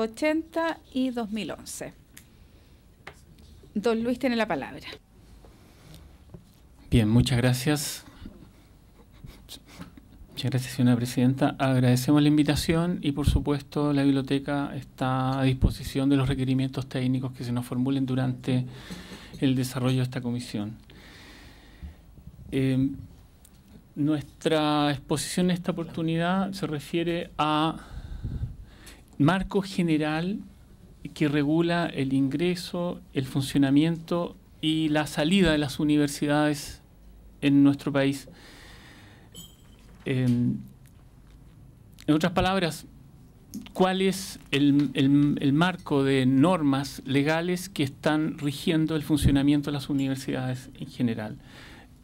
80 y 2011. Don Luis tiene la palabra. Bien, muchas gracias. Muchas gracias, señora presidenta. Agradecemos la invitación y, por supuesto, la biblioteca está a disposición de los requerimientos técnicos que se nos formulen durante el desarrollo de esta comisión. Eh, nuestra exposición en esta oportunidad se refiere a marco general que regula el ingreso, el funcionamiento y la salida de las universidades en nuestro país. Em, en otras palabras, ¿cuál es el, marco de normas legales que están rigiendo el funcionamiento de las universidades en general?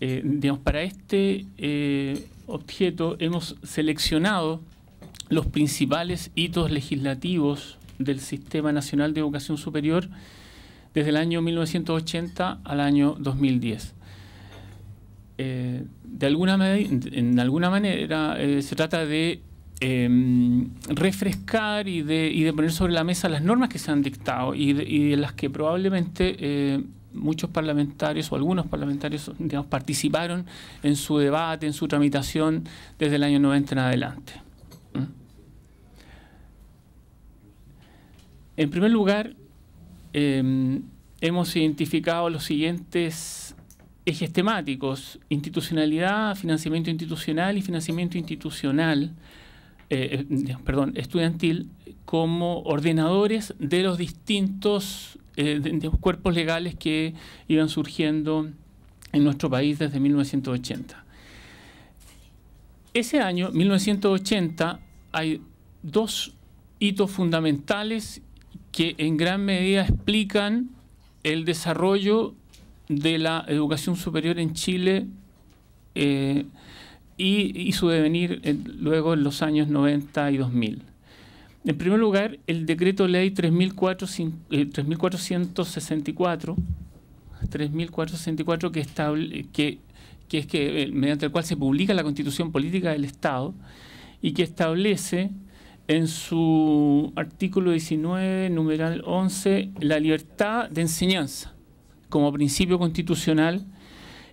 Eh, digamos, para este eh, objeto hemos seleccionado los principales hitos legislativos del Sistema Nacional de Educación Superior desde el año 1980 al año 2010. Eh, de alguna en alguna manera eh, se trata de em, refrescar y de, poner sobre la mesa las normas que se han dictado y de, las que probablemente eh, muchos parlamentarios o algunos parlamentarios digamos, participaron en su debate, en su tramitación desde el año 90 en adelante. En primer lugar, em, hemos identificado los siguientes ejes temáticos, institucionalidad, financiamiento institucional y financiamiento institucional, eh, eh, perdón, estudiantil, como ordenadores de los distintos eh, cuerpos legales que iban surgiendo en nuestro país desde 1980. Ese año, 1980, hay dos hitos fundamentales que en gran medida explican el desarrollo de la educación superior en Chile eh, y, su devenir luego en los años 90 y 2000. En primer lugar, el decreto ley 3464, 3464 eh, que, estable, que, es que, eh, mediante el cual se publica la Constitución Política del Estado y que establece en su artículo 19, numeral 11, la libertad de enseñanza como principio constitucional,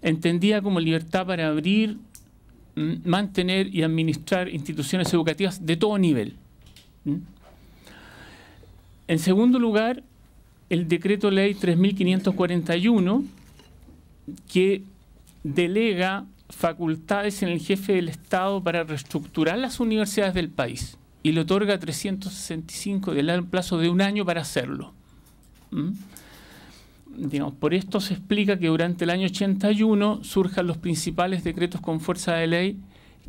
entendida como libertad para abrir, mantener y administrar instituciones educativas de todo nivel. En segundo lugar, el decreto ley 3541, que delega facultades en el jefe del Estado para reestructurar las universidades del país y le otorga 365 del plazo de un año para hacerlo por esto se explica que durante el año 81 surjan los principales decretos con fuerza de ley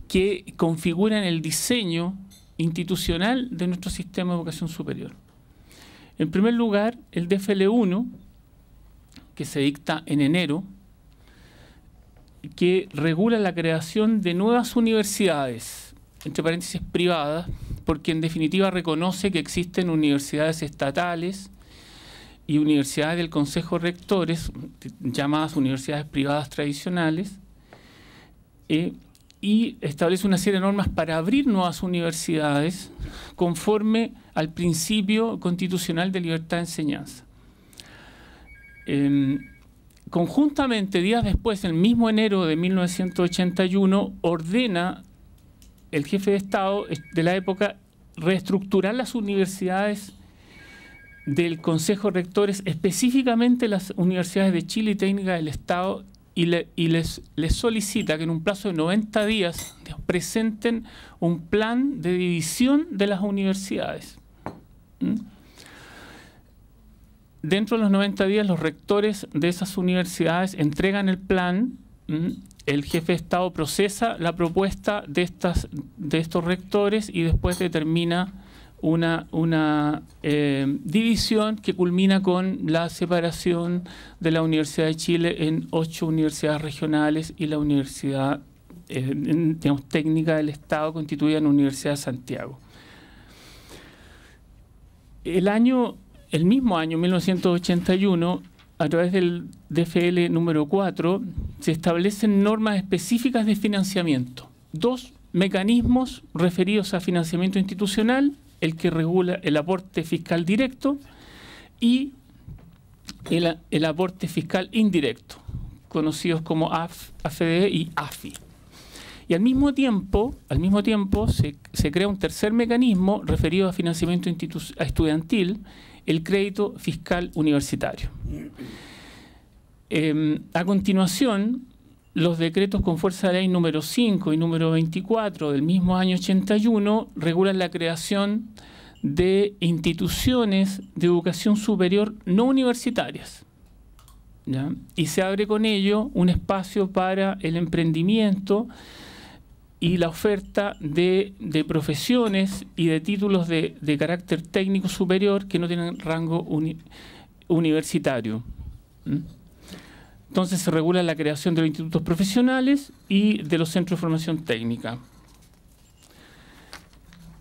que configuran el diseño institucional de nuestro sistema de educación superior. En primer lugar, el DFL1, que se dicta en enero, que regula la creación de nuevas universidades, entre paréntesis privadas, porque en definitiva reconoce que existen universidades estatales, y universidades del Consejo Rectores, llamadas universidades privadas tradicionales, eh, y establece una serie de normas para abrir nuevas universidades conforme al principio constitucional de libertad de enseñanza. Conjuntamente, días después, el mismo enero de 1981, ordena el jefe de Estado de la época reestructurar las universidades del Consejo de Rectores, específicamente las universidades de Chile y Técnica del Estado, y, les, les, solicita que en un plazo de 90 días presenten un plan de división de las universidades. ¿Mm? Dentro de los 90 días, los rectores de esas universidades entregan el plan. ¿Mm? El jefe de Estado procesa la propuesta de, estas, de estos rectores y después determina una, una eh, división que culmina con la separación de la Universidad de Chile en ocho universidades regionales y la Universidad eh, Técnica del Estado constituida en la Universidad de Santiago. El año, el mismo año, 1981, a través del DFL número 4, se establecen normas específicas de financiamiento. Dos mecanismos referidos a financiamiento institucional el que regula el aporte fiscal directo y el, aporte fiscal indirecto, conocidos como AFDE y AFI. Y al mismo tiempo, al mismo tiempo se, crea un tercer mecanismo referido a financiamiento estudiantil, el crédito fiscal universitario. Em, a continuación, los decretos con fuerza de ley número 5 y número 24 del mismo año 81 regulan la creación de instituciones de educación superior no universitarias. Y se abre con ello un espacio para el emprendimiento y la oferta de, profesiones y de títulos de, carácter técnico superior que no tienen rango universitario. Entonces se regula la creación de los institutos profesionales y de los centros de formación técnica.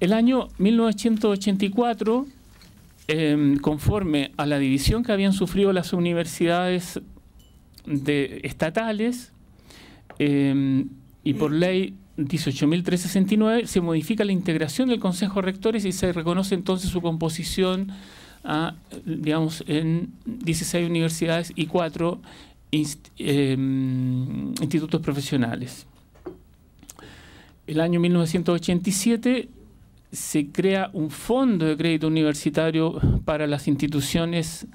El año 1984, em, conforme a la división que habían sufrido las universidades estatales, em, y por ley 18.369 se modifica la integración del Consejo de Rectores y se reconoce entonces su composición a, digamos, en 16 universidades y 4 Em, institutos profesionales. El año 1987 se crea un fondo de crédito universitario para las instituciones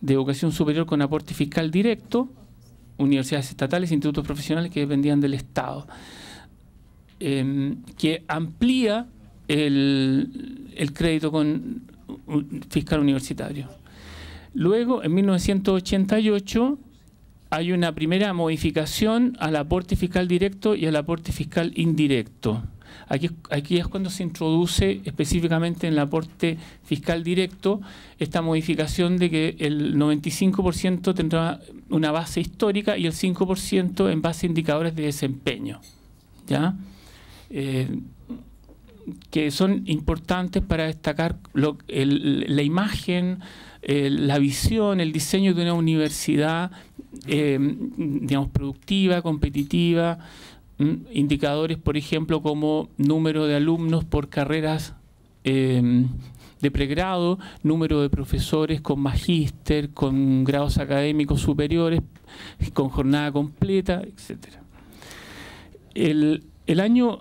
de educación superior con aporte fiscal directo, universidades estatales institutos profesionales que dependían del Estado, em, que amplía el, crédito con fiscal universitario. Luego, en 1988, hay una primera modificación al aporte fiscal directo y al aporte fiscal indirecto. Aquí, aquí, es cuando se introduce específicamente en el aporte fiscal directo esta modificación de que el 95% tendrá una base histórica y el 5% en base a indicadores de desempeño. ¿ya? Eh, que son importantes para destacar la imagen, la visión, el diseño de una universidad eh, digamos, productiva, competitiva, indicadores, por ejemplo, como número de alumnos por carreras eh, de pregrado, número de profesores con magíster, con grados académicos superiores, con jornada completa, etc. El, el año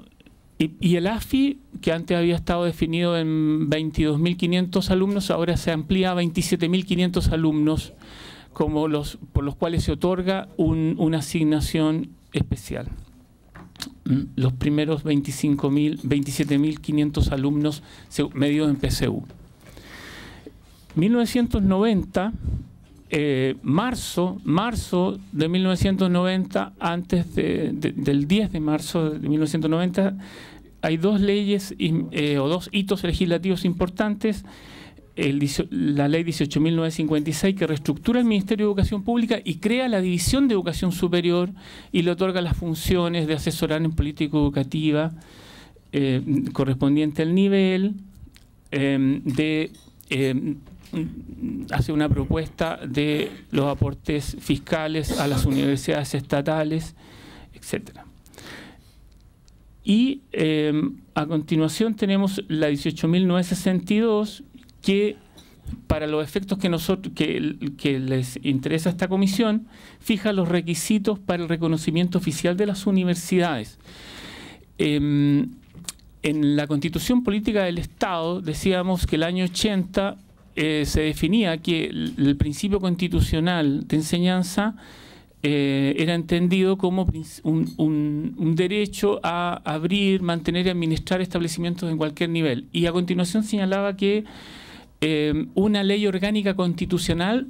y, el AFI, que antes había estado definido en 22.500 alumnos, ahora se amplía a 27.500 alumnos como los, por los cuales se otorga una asignación especial. Mm, los primeros 25.000, 27.500 alumnos medios en PCU. 1990, eh, marzo, marzo de 1990, antes del 10 de marzo de 1990, hay dos leyes eh, o dos hitos legislativos importantes. La ley 18.956 que reestructura el Ministerio de Educación Pública y crea la División de Educación Superior y le otorga las funciones de asesorar en política educativa eh, correspondiente al nivel, em, de em, hace una propuesta de los aportes fiscales a las universidades estatales, etcétera. Y em, a continuación tenemos la 18.962 que para los efectos que, nosotros, que, les interesa esta comisión, fija los requisitos para el reconocimiento oficial de las universidades. Em, en la Constitución Política del Estado decíamos que el año 80 eh, se definía que el, principio constitucional de enseñanza eh, era entendido como un, derecho a abrir, mantener y administrar establecimientos en cualquier nivel. Y a continuación señalaba que eh, una ley orgánica constitucional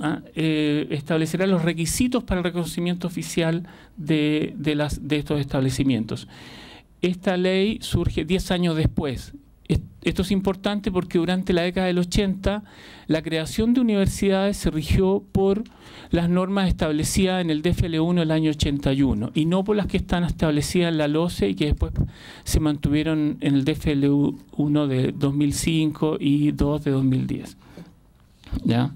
ah, establecerá los requisitos para el reconocimiento oficial de estos establecimientos. Esta ley surge 10 años después. Esto es importante porque durante la década del 80 la creación de universidades se rigió por las normas establecidas en el DFL1 del año 81 y no por las que están establecidas en la LOCE y que después se mantuvieron en el DFL1 de 2005 y 2 de 2010. ¿Ya?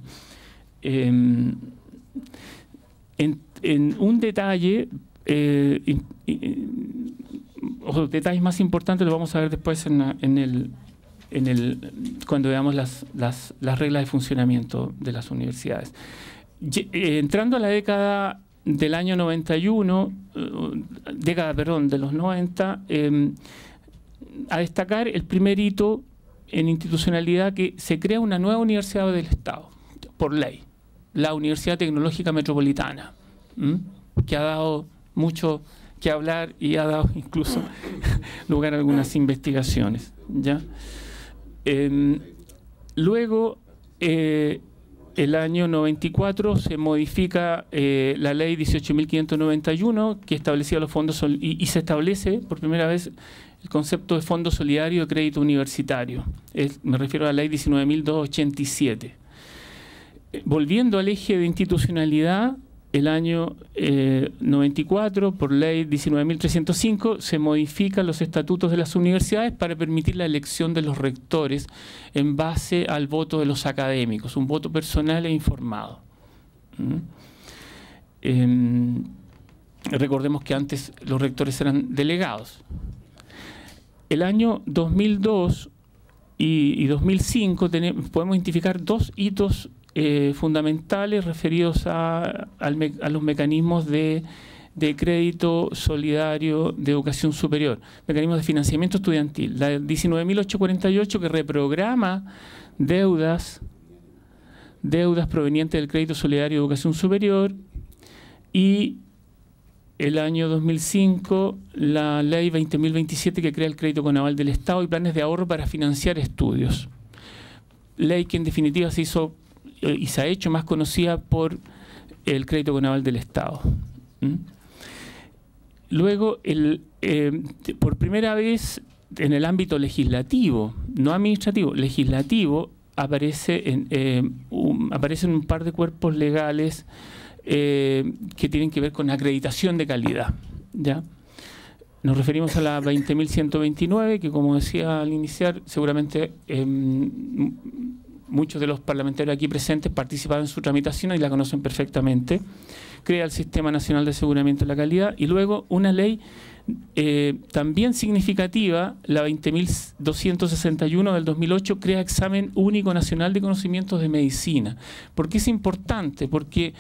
Em, en, un detalle, eh, los detalles más importantes los vamos a ver después en, el, en el, cuando veamos las, las, las reglas de funcionamiento de las universidades. Eh, entrando a la década del año 91, eh, década, perdón, de los 90, em, a destacar el primer hito en institucionalidad que se crea una nueva universidad del Estado, por ley, la Universidad Tecnológica Metropolitana, que ha dado mucho que hablar y ha dado incluso lugar a algunas investigaciones. ¿ya? Luego, eh, el año 94 se modifica eh, la ley 18.591 que establecía los fondos y, y, se establece por primera vez el concepto de fondo solidario de crédito universitario. me refiero a la ley 19.287. Eh, volviendo al eje de institucionalidad, el año 94, eh, por ley 19.305, se modifican los estatutos de las universidades para permitir la elección de los rectores en base al voto de los académicos, un voto personal e informado. ¿Mm? Em, recordemos que antes los rectores eran delegados. El año 2002 y, 2005 podemos identificar dos hitos eh, fundamentales referidos a, los mecanismos de, crédito solidario de educación superior, mecanismos de financiamiento estudiantil. La 19.848 que reprograma deudas, deudas provenientes del crédito solidario de educación superior y el año 2005 la ley 20.027 que crea el crédito con aval del Estado y planes de ahorro para financiar estudios. Ley que en definitiva se hizo y se ha hecho más conocida por el crédito con aval del Estado. Luego, el, eh, por primera vez en el ámbito legislativo, no administrativo, legislativo, aparece en, eh, un, aparecen un par de cuerpos legales que tienen que ver con acreditación de calidad. ¿ya? Nos referimos a la 20.129, que como decía al iniciar, seguramente em, muchos de los parlamentarios aquí presentes participaron en su tramitación y la conocen perfectamente. Crea el Sistema Nacional de Aseguramiento de la Calidad y luego una ley eh, también significativa, la 20.261 del 2008, crea examen único nacional de conocimientos de medicina. ¿Por qué es importante? Porque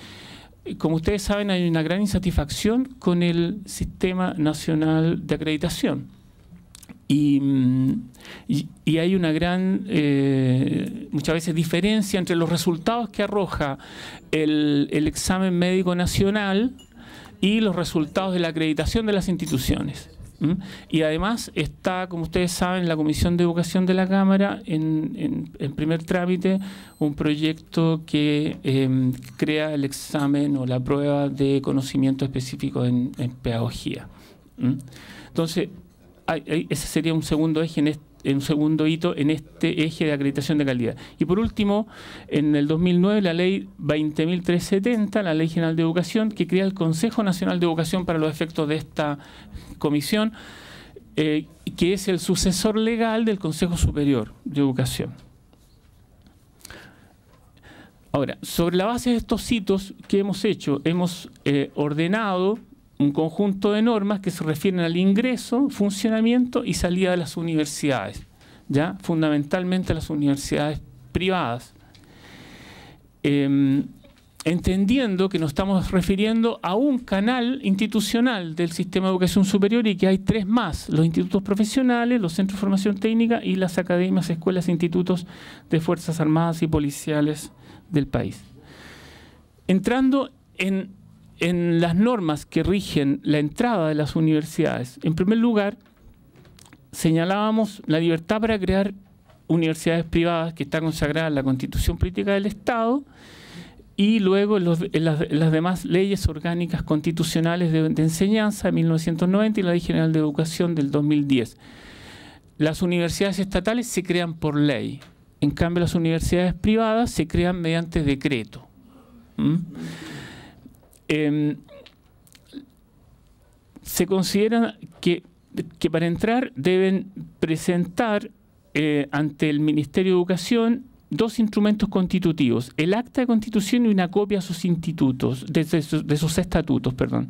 eh, como ustedes saben, hay una gran insatisfacción con el Sistema Nacional de Acreditación. Mm, y, y, hay una gran, eh, muchas veces, diferencia entre los resultados que arroja el, el, examen médico nacional y los resultados de la acreditación de las instituciones. Y además está, como ustedes saben, la Comisión de Educación de la Cámara en, en, primer trámite un proyecto que em, crea el examen o la prueba de conocimiento específico en, pedagogía. Entonces, ese sería un segundo eje en un segundo hito en este eje de acreditación de calidad. Y por último, en el 2009 la ley 20.370, la Ley General de Educación, que crea el Consejo Nacional de Educación para los efectos de esta comisión, eh, que es el sucesor legal del Consejo Superior de Educación. Ahora, sobre la base de estos hitos que hemos hecho, hemos eh, ordenado un conjunto de normas que se refieren al ingreso, funcionamiento y salida de las universidades, ya fundamentalmente las universidades privadas. Em, entendiendo que nos estamos refiriendo a un canal institucional del sistema de educación superior y que hay tres más, los institutos profesionales, los centros de formación técnica y las academias, escuelas e institutos de Fuerzas Armadas y Policiales del país. Entrando en en las normas que rigen la entrada de las universidades, en primer lugar, señalábamos la libertad para crear universidades privadas que está consagrada en la Constitución Política del Estado y luego en, las, demás leyes orgánicas constitucionales de, enseñanza de 1990 y la Ley General de Educación del 2010. Las universidades estatales se crean por ley, en cambio las universidades privadas se crean mediante decreto. Em, se considera que, para entrar deben presentar eh, ante el Ministerio de Educación dos instrumentos constitutivos, el acta de constitución y una copia de sus institutos, de, sus, estatutos, perdón.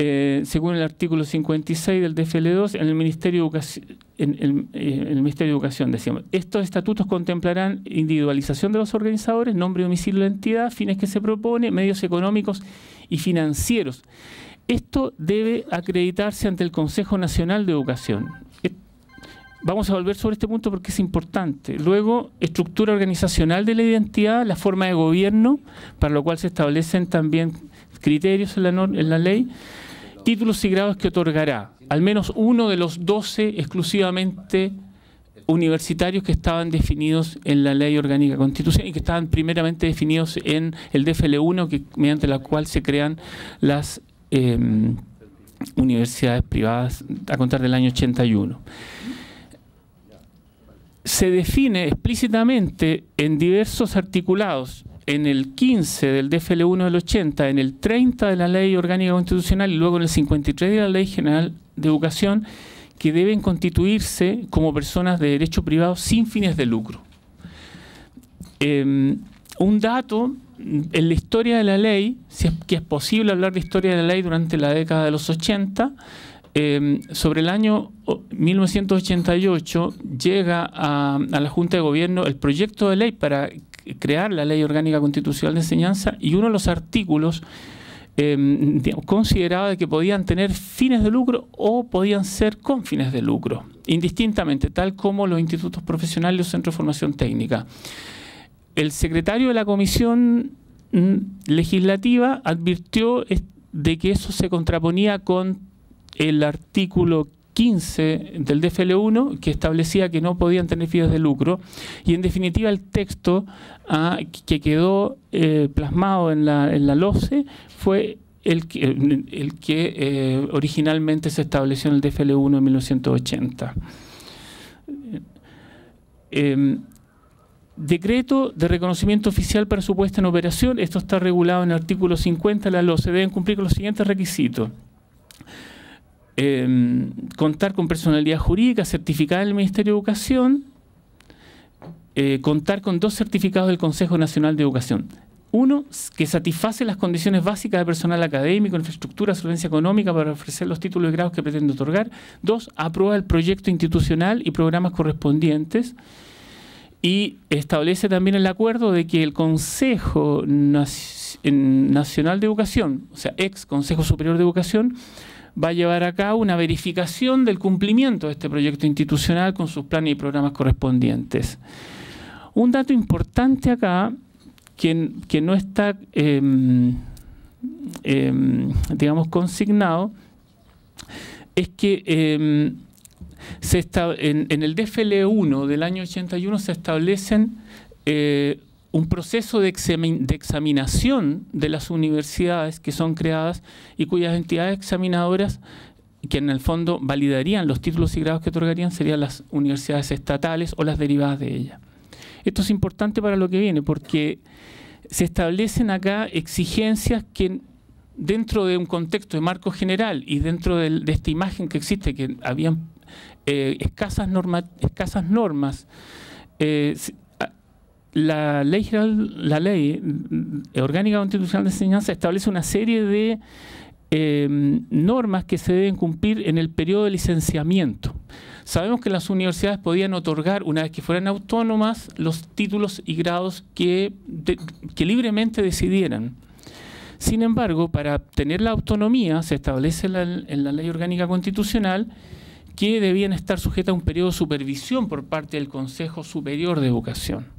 Eh, según el artículo 56 del DFL2, en el Ministerio de Educación, en, eh, el Ministerio de Educación decíamos, estos estatutos contemplarán individualización de los organizadores, nombre, domicilio de la entidad, fines que se propone, medios económicos y financieros. Esto debe acreditarse ante el Consejo Nacional de Educación. Vamos a volver sobre este punto porque es importante. Luego, estructura organizacional de la identidad, la forma de gobierno, para lo cual se establecen también criterios en la ley títulos y grados que otorgará, al menos uno de los 12 exclusivamente universitarios que estaban definidos en la ley orgánica constitucional y que estaban primeramente definidos en el DFL1, que, mediante la cual se crean las em, universidades privadas a contar del año 81. Se define explícitamente en diversos articulados en el 15 del DFL1 del 80, en el 30 de la Ley Orgánica Constitucional y luego en el 53 de la Ley General de Educación, que deben constituirse como personas de derecho privado sin fines de lucro. Em, un dato en la historia de la ley, si es que es posible hablar de historia de la ley durante la década de los 80, em, sobre el año 1988 llega a, a, la Junta de Gobierno el proyecto de ley para crear la Ley Orgánica Constitucional de Enseñanza y uno de los artículos eh, consideraba que podían tener fines de lucro o podían ser con fines de lucro, indistintamente, tal como los institutos profesionales y centros de formación técnica. El secretario de la Comisión mm, Legislativa advirtió de que eso se contraponía con el artículo 15 del DFL1 que establecía que no podían tener fines de lucro y en definitiva el texto ah, que quedó eh, plasmado en la, en la LOCE fue el que, el que eh, originalmente se estableció en el DFL1 en 1980. Em, decreto de reconocimiento oficial para su puesta en operación. Esto está regulado en el artículo 50 de la LOCE. Deben cumplir con los siguientes requisitos. Em, contar con personalidad jurídica certificada del Ministerio de Educación, eh, contar con dos certificados del Consejo Nacional de Educación. Uno, que satisface las condiciones básicas de personal académico, infraestructura, solvencia económica para ofrecer los títulos de grados que pretende otorgar. Dos, aprueba el proyecto institucional y programas correspondientes. Y establece también el acuerdo de que el Consejo Nacional de Educación, o sea, ex Consejo Superior de Educación, va a llevar a cabo una verificación del cumplimiento de este proyecto institucional con sus planes y programas correspondientes. Un dato importante acá, que, que no está, em, em, digamos, consignado, es que em, se está, en, el DFL1 del año 81 se establecen eh, un proceso de, examinación de las universidades que son creadas y cuyas entidades examinadoras que en el fondo validarían los títulos y grados que otorgarían serían las universidades estatales o las derivadas de ellas. Esto es importante para lo que viene porque se establecen acá exigencias que dentro de un contexto de marco general y dentro de, esta imagen que existe, que habían eh, escasas, normas, eh, la ley la mm, orgánica constitucional de enseñanza establece una serie de em, normas que se deben cumplir en el periodo de licenciamiento. Sabemos que las universidades podían otorgar, una vez que fueran autónomas, los títulos y grados que, que libremente decidieran. Sin embargo, para tener la autonomía, se establece en la ley orgánica constitucional que debían estar sujetas a un periodo de supervisión por parte del Consejo Superior de Educación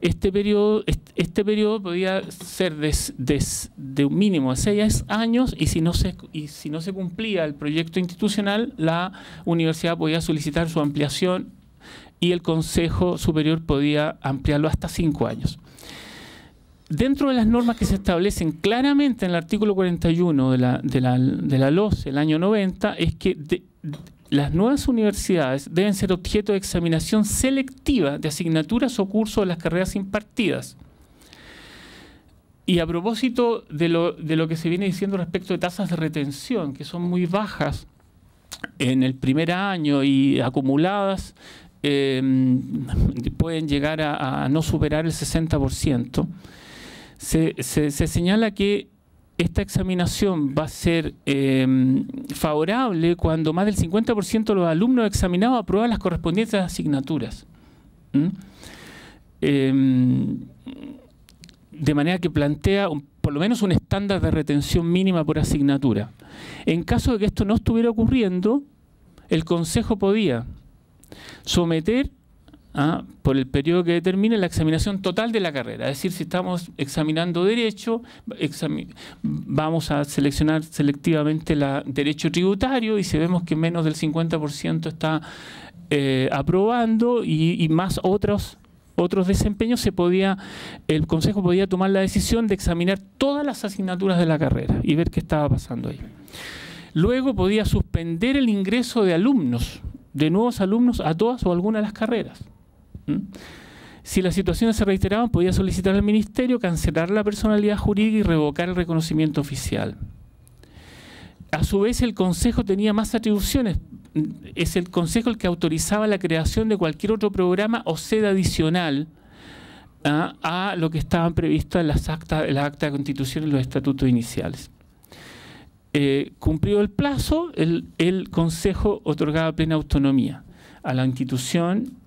este periodo, este periodo podía ser de, un mínimo de seis años y si, no se, y si no se cumplía el proyecto institucional, la universidad podía solicitar su ampliación y el Consejo Superior podía ampliarlo hasta cinco años. Dentro de las normas que se establecen claramente en el artículo 41 de la, de la, de la LOS, el año 90, es que las nuevas universidades deben ser objeto de examinación selectiva de asignaturas o cursos de las carreras impartidas. Y a propósito de lo, de lo que se viene diciendo respecto de tasas de retención, que son muy bajas en el primer año y acumuladas, eh, pueden llegar a, no superar el 60%, se, se señala que esta examinación va a ser em, favorable cuando más del 50% de los alumnos examinados aprueban las correspondientes asignaturas. Em, de manera que plantea por lo menos un estándar de retención mínima por asignatura. En caso de que esto no estuviera ocurriendo, el Consejo podía someter ¿ah? por el periodo que determine la examinación total de la carrera. Es decir, si estamos examinando derecho, vamos a seleccionar selectivamente la derecho tributario y si vemos que menos del 50% está eh, aprobando y, más otros otros desempeños se podía el consejo podía tomar la decisión de examinar todas las asignaturas de la carrera y ver qué estaba pasando ahí. Luego podía suspender el ingreso de alumnos, de nuevos alumnos a todas o algunas de las carreras. Si las situaciones se reiteraban, podía solicitar al Ministerio cancelar la personalidad jurídica y revocar el reconocimiento oficial. A su vez, el Consejo tenía más atribuciones. Es el Consejo el que autorizaba la creación de cualquier otro programa o sede adicional ¿ah? a lo que estaban previstos en las actas, en la acta de constitución y los estatutos iniciales. Eh, cumplido el plazo, el Consejo otorgaba plena autonomía a la institución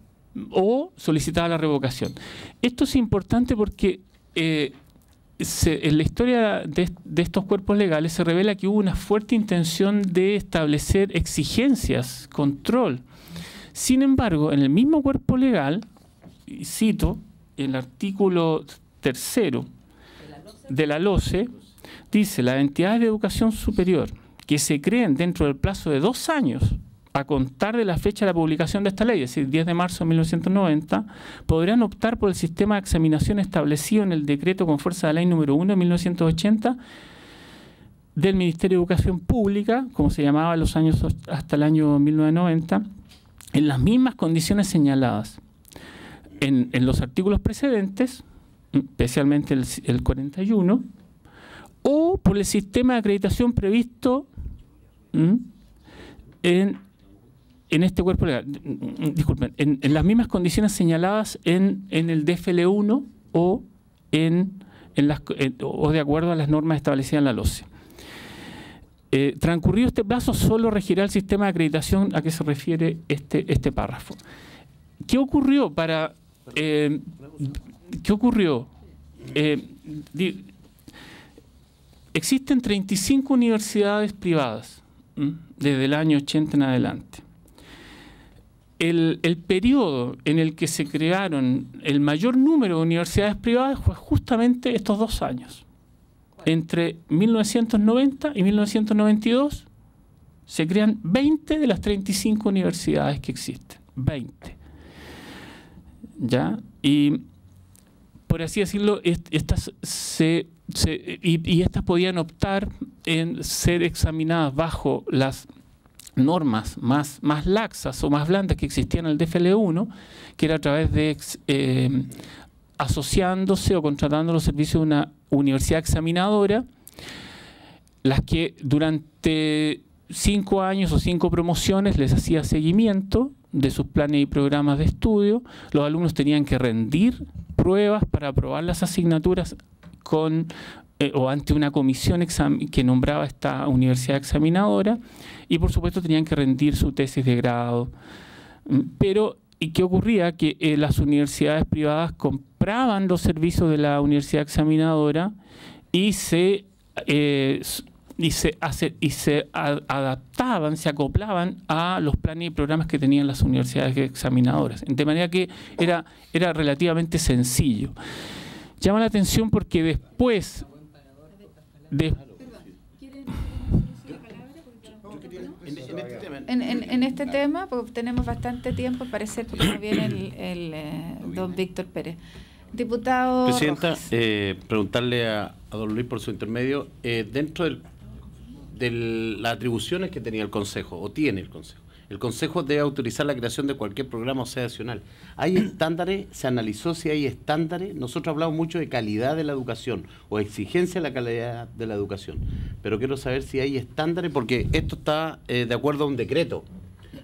o solicitaba la revocación. Esto es importante porque eh, en la historia de, estos cuerpos legales se revela que hubo una fuerte intención de establecer exigencias, control. Sin embargo, en el mismo cuerpo legal, cito el artículo tercero de la LOCE, dice, las entidades de educación superior que se creen dentro del plazo de dos años a contar de la fecha de la publicación de esta ley, es decir, 10 de marzo de 1990, podrán optar por el sistema de examinación establecido en el decreto con fuerza de ley número 1 de 1980 del Ministerio de Educación Pública, como se llamaba los años hasta el año 1990, en las mismas condiciones señaladas. En, los artículos precedentes, especialmente el, el 41, o por el sistema de acreditación previsto en en este cuerpo legal, disculpen, en, las mismas condiciones señaladas en, el DFL1 o, en, las, o de acuerdo a las normas establecidas en la LOCE. Eh, transcurrido este plazo, solo regirá el sistema de acreditación a que se refiere este, este párrafo. ¿Qué ocurrió para... Eh, ¿Qué ocurrió? Eh, existen 35 universidades privadas desde el año 80 en adelante el, periodo en el que se crearon el mayor número de universidades privadas fue justamente estos dos años. Entre 1990 y 1992 se crean 20 de las 35 universidades que existen. 20. ¿Ya? Y por así decirlo, estas se, y estas podían optar en ser examinadas bajo las normas más, más laxas o más blandas que existían en el DFL1, que era a través de eh, asociándose o contratando los servicios de una universidad examinadora, las que durante cinco años o cinco promociones les hacía seguimiento de sus planes y programas de estudio, los alumnos tenían que rendir pruebas para aprobar las asignaturas con eh, o ante una comisión que nombraba esta universidad examinadora y por supuesto tenían que rendir su tesis de grado. Mm, pero, ¿y qué ocurría? Que eh, las universidades privadas compraban los servicios de la universidad examinadora y se, eh, y se, hace, y se adaptaban, se acoplaban a los planes y programas que tenían las universidades examinadoras. De manera que era, era relativamente sencillo. Llama la atención porque después en, este tema, porque tenemos bastante tiempo, parece que no viene el, eh, don Víctor Pérez. Diputado. Presidenta, eh, preguntarle a, don Luis por su intermedio, eh, dentro de las atribuciones que tenía el Consejo, o tiene el Consejo, el Consejo debe autorizar la creación de cualquier programa o sea adicional. ¿Hay estándares? ¿Se analizó si hay estándares? Nosotros hablamos mucho de calidad de la educación o exigencia de la calidad de la educación. Pero quiero saber si hay estándares porque esto está eh, de acuerdo a un decreto.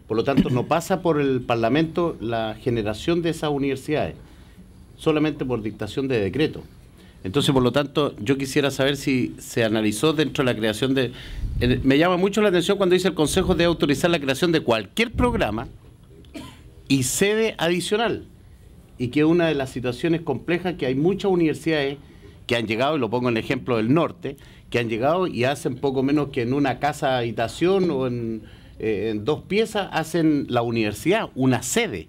Por lo tanto, no pasa por el Parlamento la generación de esas universidades, solamente por dictación de decreto. Entonces, por lo tanto, yo quisiera saber si se analizó dentro de la creación de... Me llama mucho la atención cuando dice el Consejo de autorizar la creación de cualquier programa y sede adicional. Y que una de las situaciones complejas que hay muchas universidades que han llegado, y lo pongo en el ejemplo del norte, que han llegado y hacen poco menos que en una casa habitación o eh, en dos piezas, hacen la universidad, una sede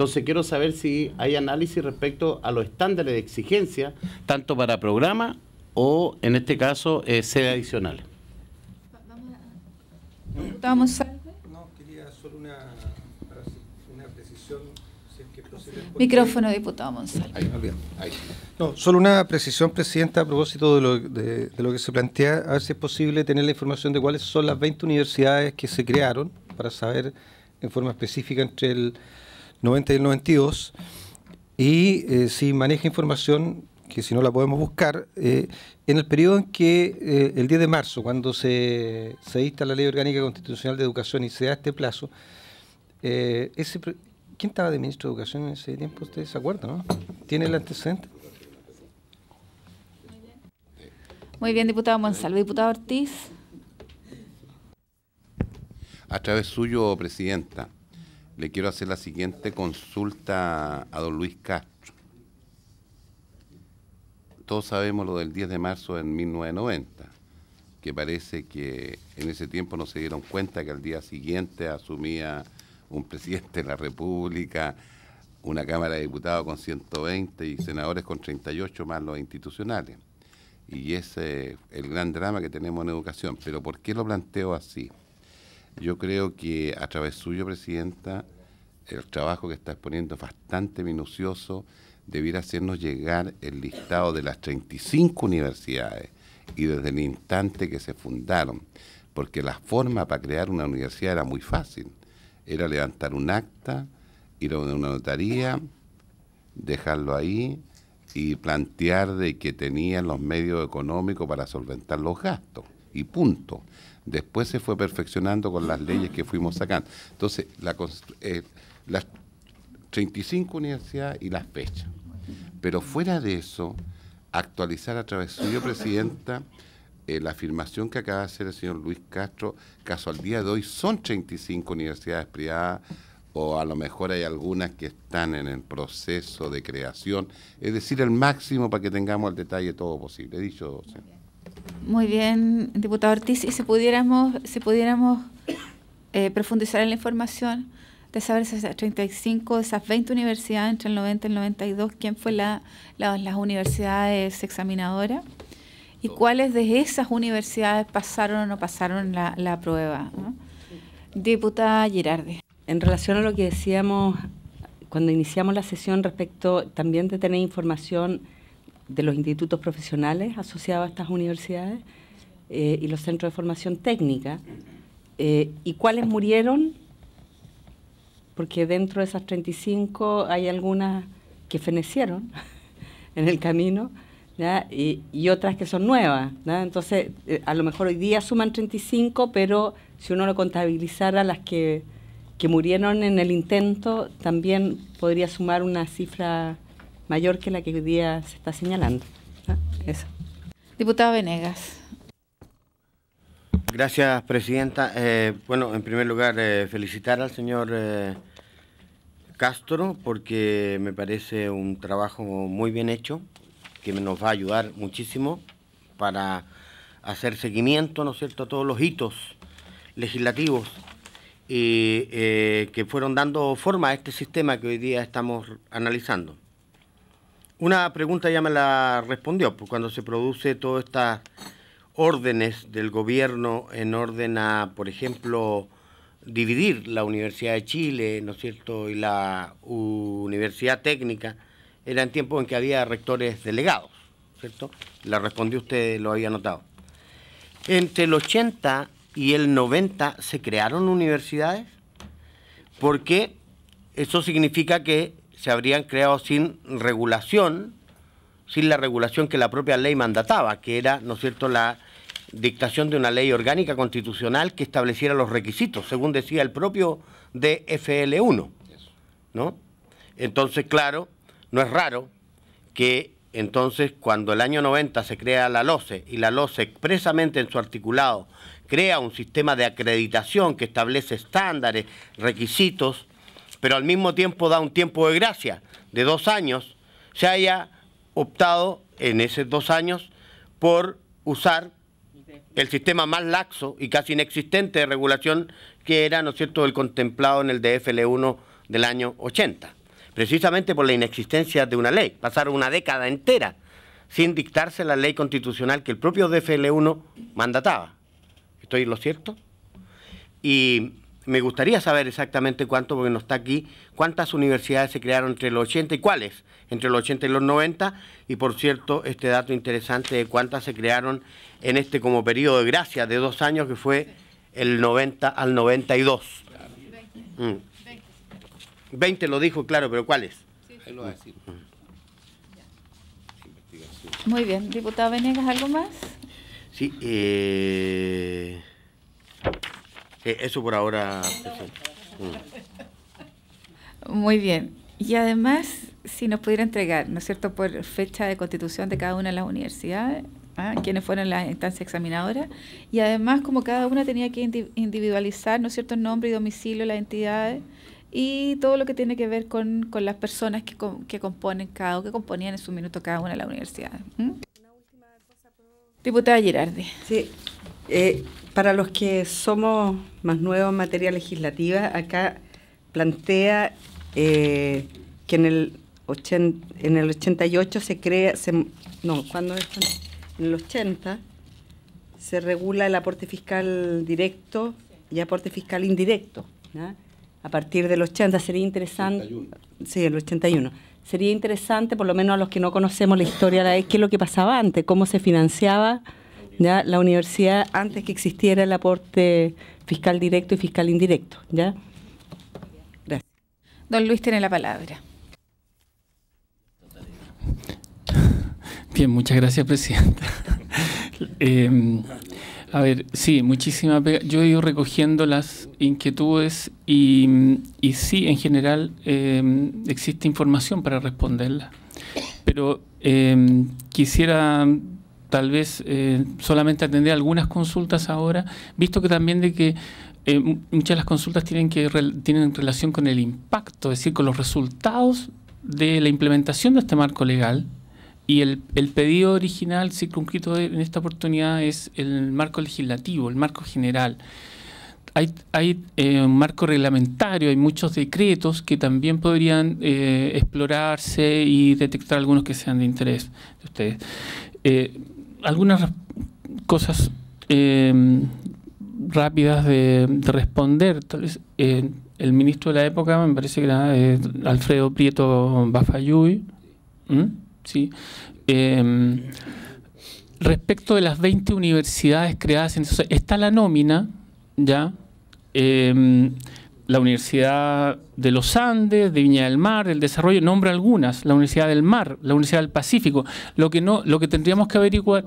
entonces quiero saber si hay análisis respecto a los estándares de exigencia, tanto para programa o en este caso eh, sede adicional. Vamos a... No, quería solo una, precisión. Micrófono, diputado Monsalve. No, solo una precisión, Presidenta, a propósito de lo, de lo que se plantea, a ver si es posible tener la información de cuáles son las 20 universidades que se crearon, para saber en forma específica entre el 90 y el 92, y eh, si maneja información que si no la podemos buscar, eh, en el periodo en que eh, el 10 de marzo, cuando se, se dicta la Ley Orgánica Constitucional de Educación y se da este plazo, ese, ¿quién estaba de ministro de Educación en ese tiempo? ¿Ustedes se acuerdan? No? ¿Tiene el antecedente? Muy bien, diputado Monsalvo. Diputado Ortiz. A través suyo, Presidenta le quiero hacer la siguiente consulta a don Luis Castro. Todos sabemos lo del 10 de marzo de 1990, que parece que en ese tiempo no se dieron cuenta que al día siguiente asumía un presidente de la República, una Cámara de Diputados con 120 y senadores con 38 más los institucionales. Y ese es el gran drama que tenemos en educación. Pero ¿por qué lo planteo así? Yo creo que a través suyo, Presidenta, el trabajo que está exponiendo es bastante minucioso, debiera hacernos llegar el listado de las 35 universidades y desde el instante que se fundaron, porque la forma para crear una universidad era muy fácil, era levantar un acta, ir a una notaría, dejarlo ahí y plantear de que tenían los medios económicos para solventar los gastos. Y punto. Después se fue perfeccionando con las leyes que fuimos sacando. Entonces, eh, las 35 universidades y las fechas. Pero fuera de eso, actualizar a través suyo, Presidenta, eh, la afirmación que acaba de hacer el señor Luis Castro, caso al día de hoy son 35 universidades privadas o a lo mejor hay algunas que están en el proceso de creación, es decir, el máximo para que tengamos el detalle todo posible. Dicho, muy bien, diputado Ortiz, y si pudiéramos, si pudiéramos eh, profundizar en la información de saber si esas 35, esas 20 universidades entre el 90 y el 92, quién fue la, las universidades examinadoras y cuáles de esas universidades pasaron o no pasaron la, la prueba. Diputada Girardi. En relación a lo que decíamos cuando iniciamos la sesión respecto también de tener información de los institutos profesionales asociados a estas universidades eh, y los centros de formación técnica, eh, y cuáles murieron, porque dentro de esas 35 hay algunas que fenecieron en el camino, Y, otras que son nuevas. Entonces, eh, a lo mejor hoy día suman 35, pero si uno lo contabilizara las que, que murieron en el intento, también podría sumar una cifra mayor que la que hoy día se está señalando. Eso. Diputado Venegas. Gracias, Presidenta. Eh, bueno, en primer lugar, eh, felicitar al señor eh, Castro porque me parece un trabajo muy bien hecho, que nos va a ayudar muchísimo para hacer seguimiento, ¿no es cierto?, a todos los hitos legislativos y, que fueron dando forma a este sistema que hoy día estamos analizando. Una pregunta ya me la respondió, pues cuando se produce todas estas órdenes del gobierno en orden a, por ejemplo, dividir la Universidad de Chile, ¿no es cierto?, y la Universidad Técnica, era en tiempos en que había rectores delegados, ¿cierto? La respondió usted, lo había notado. Entre el 80 y el 90 se crearon universidades porque eso significa que se habrían creado sin regulación, sin la regulación que la propia ley mandataba, que era, ¿no es cierto?, la dictación de una ley orgánica constitucional que estableciera los requisitos, según decía el propio DFL1, ¿no? Entonces, claro, no es raro que entonces cuando el año 90 se crea la LOCE y la LOCE expresamente en su articulado crea un sistema de acreditación que establece estándares, requisitos, pero al mismo tiempo da un tiempo de gracia de dos años, se haya optado en esos dos años por usar el sistema más laxo y casi inexistente de regulación que era, ¿no es cierto?, el contemplado en el DFL1 del año 80, precisamente por la inexistencia de una ley. Pasaron una década entera sin dictarse la ley constitucional que el propio DFL1 mandataba. ¿Estoy lo cierto? Y me gustaría saber exactamente cuánto, porque no está aquí, cuántas universidades se crearon entre los 80 y cuáles, entre los 80 y los 90, y por cierto, este dato interesante de cuántas se crearon en este como periodo de gracia de dos años que fue el 90 al 92. 20 mm. lo dijo, claro, pero ¿cuáles? Ahí lo va a decir. Muy bien, diputado Venegas, ¿algo más? Sí, eh, eh, eso por ahora. Mm. Muy bien. Y además, si nos pudiera entregar, ¿no es cierto?, por fecha de constitución de cada una de las universidades, ¿ah? quienes fueron las instancias examinadoras, y además como cada una tenía que individualizar, ¿no es cierto?, el nombre y domicilio de las entidades y todo lo que tiene que ver con, con las personas que, que componen cada o que componían en su minuto cada una de las universidades. Diputada Girardi. Sí, eh, para los que somos más nuevos en materia legislativa, acá plantea eh, que en el, en el 88 se crea, no, ¿cuándo es? En el 80 se regula el aporte fiscal directo y aporte fiscal indirecto. A partir del 80 sería interesante. Sí, el 81. Sería interesante, por lo menos a los que no conocemos la historia, de qué es lo que pasaba antes, cómo se financiaba ¿ya? la universidad antes que existiera el aporte fiscal directo y fiscal indirecto. ¿ya? Gracias. Don Luis tiene la palabra. Bien, muchas gracias, Presidenta. Em, a ver, sí, muchísimas Yo he ido recogiendo las inquietudes y, y sí, en general em, existe información para responderlas. Pero em, quisiera tal vez eh, solamente atender algunas consultas ahora, visto que también de que eh, muchas de las consultas tienen, que tienen relación con el impacto, es decir, con los resultados de la implementación de este marco legal. Y el, pedido original circunscrito en esta oportunidad es el marco legislativo, el marco general. Hay, hay eh, un marco reglamentario, hay muchos decretos que también podrían explorarse y detectar algunos que sean de interés de ustedes algunas cosas eh, rápidas de, responder. Tal vez eh, el ministro de la época, me parece que era eh, Alfredo Prieto Bafayuy. Sí. Em, respecto de las 20 universidades creadas en está la nómina, ¿ya? La Universidad de los Andes, de Viña del Mar, del Desarrollo, nombra algunas, la Universidad del Mar, la Universidad del Pacífico. Lo que no, lo que tendríamos que averiguar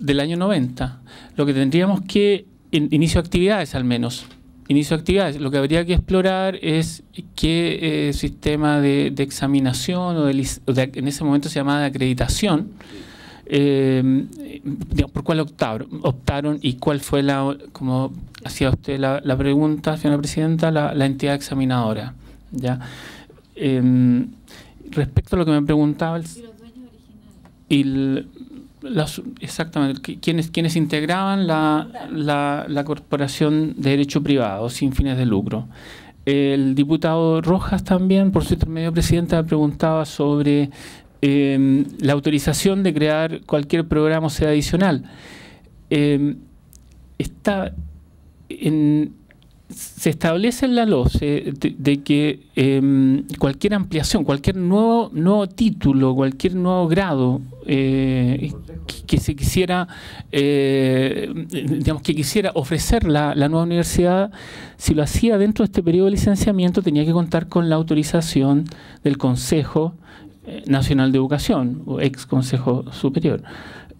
del año 90, lo que tendríamos que, inicio de actividades al menos, inicio de actividades, lo que habría que explorar es qué eh, sistema de, examinación o, de, en ese momento se llamaba de acreditación, eh, por cuál optaron, optaron y cuál fue la, como hacía usted la, pregunta, señora presidenta, la, entidad examinadora. ¿ya? Em, respecto a lo que me preguntaba... El, y exactamente, quienes, quienes integraban la, la, Corporación de Derecho Privado sin fines de lucro. El diputado Rojas también, por su intermedio presidenta, preguntaba sobre Em, la autorización de crear cualquier programa o sea adicional. Em, está se establece en la LOCE de, que em, cualquier ampliación, cualquier nuevo, nuevo título, cualquier nuevo grado eh, que, se quisiera, eh, digamos, que quisiera ofrecer la, la, nueva universidad, si lo hacía dentro de este periodo de licenciamiento, tenía que contar con la autorización del Consejo Nacional de Educación, o ex Consejo Superior.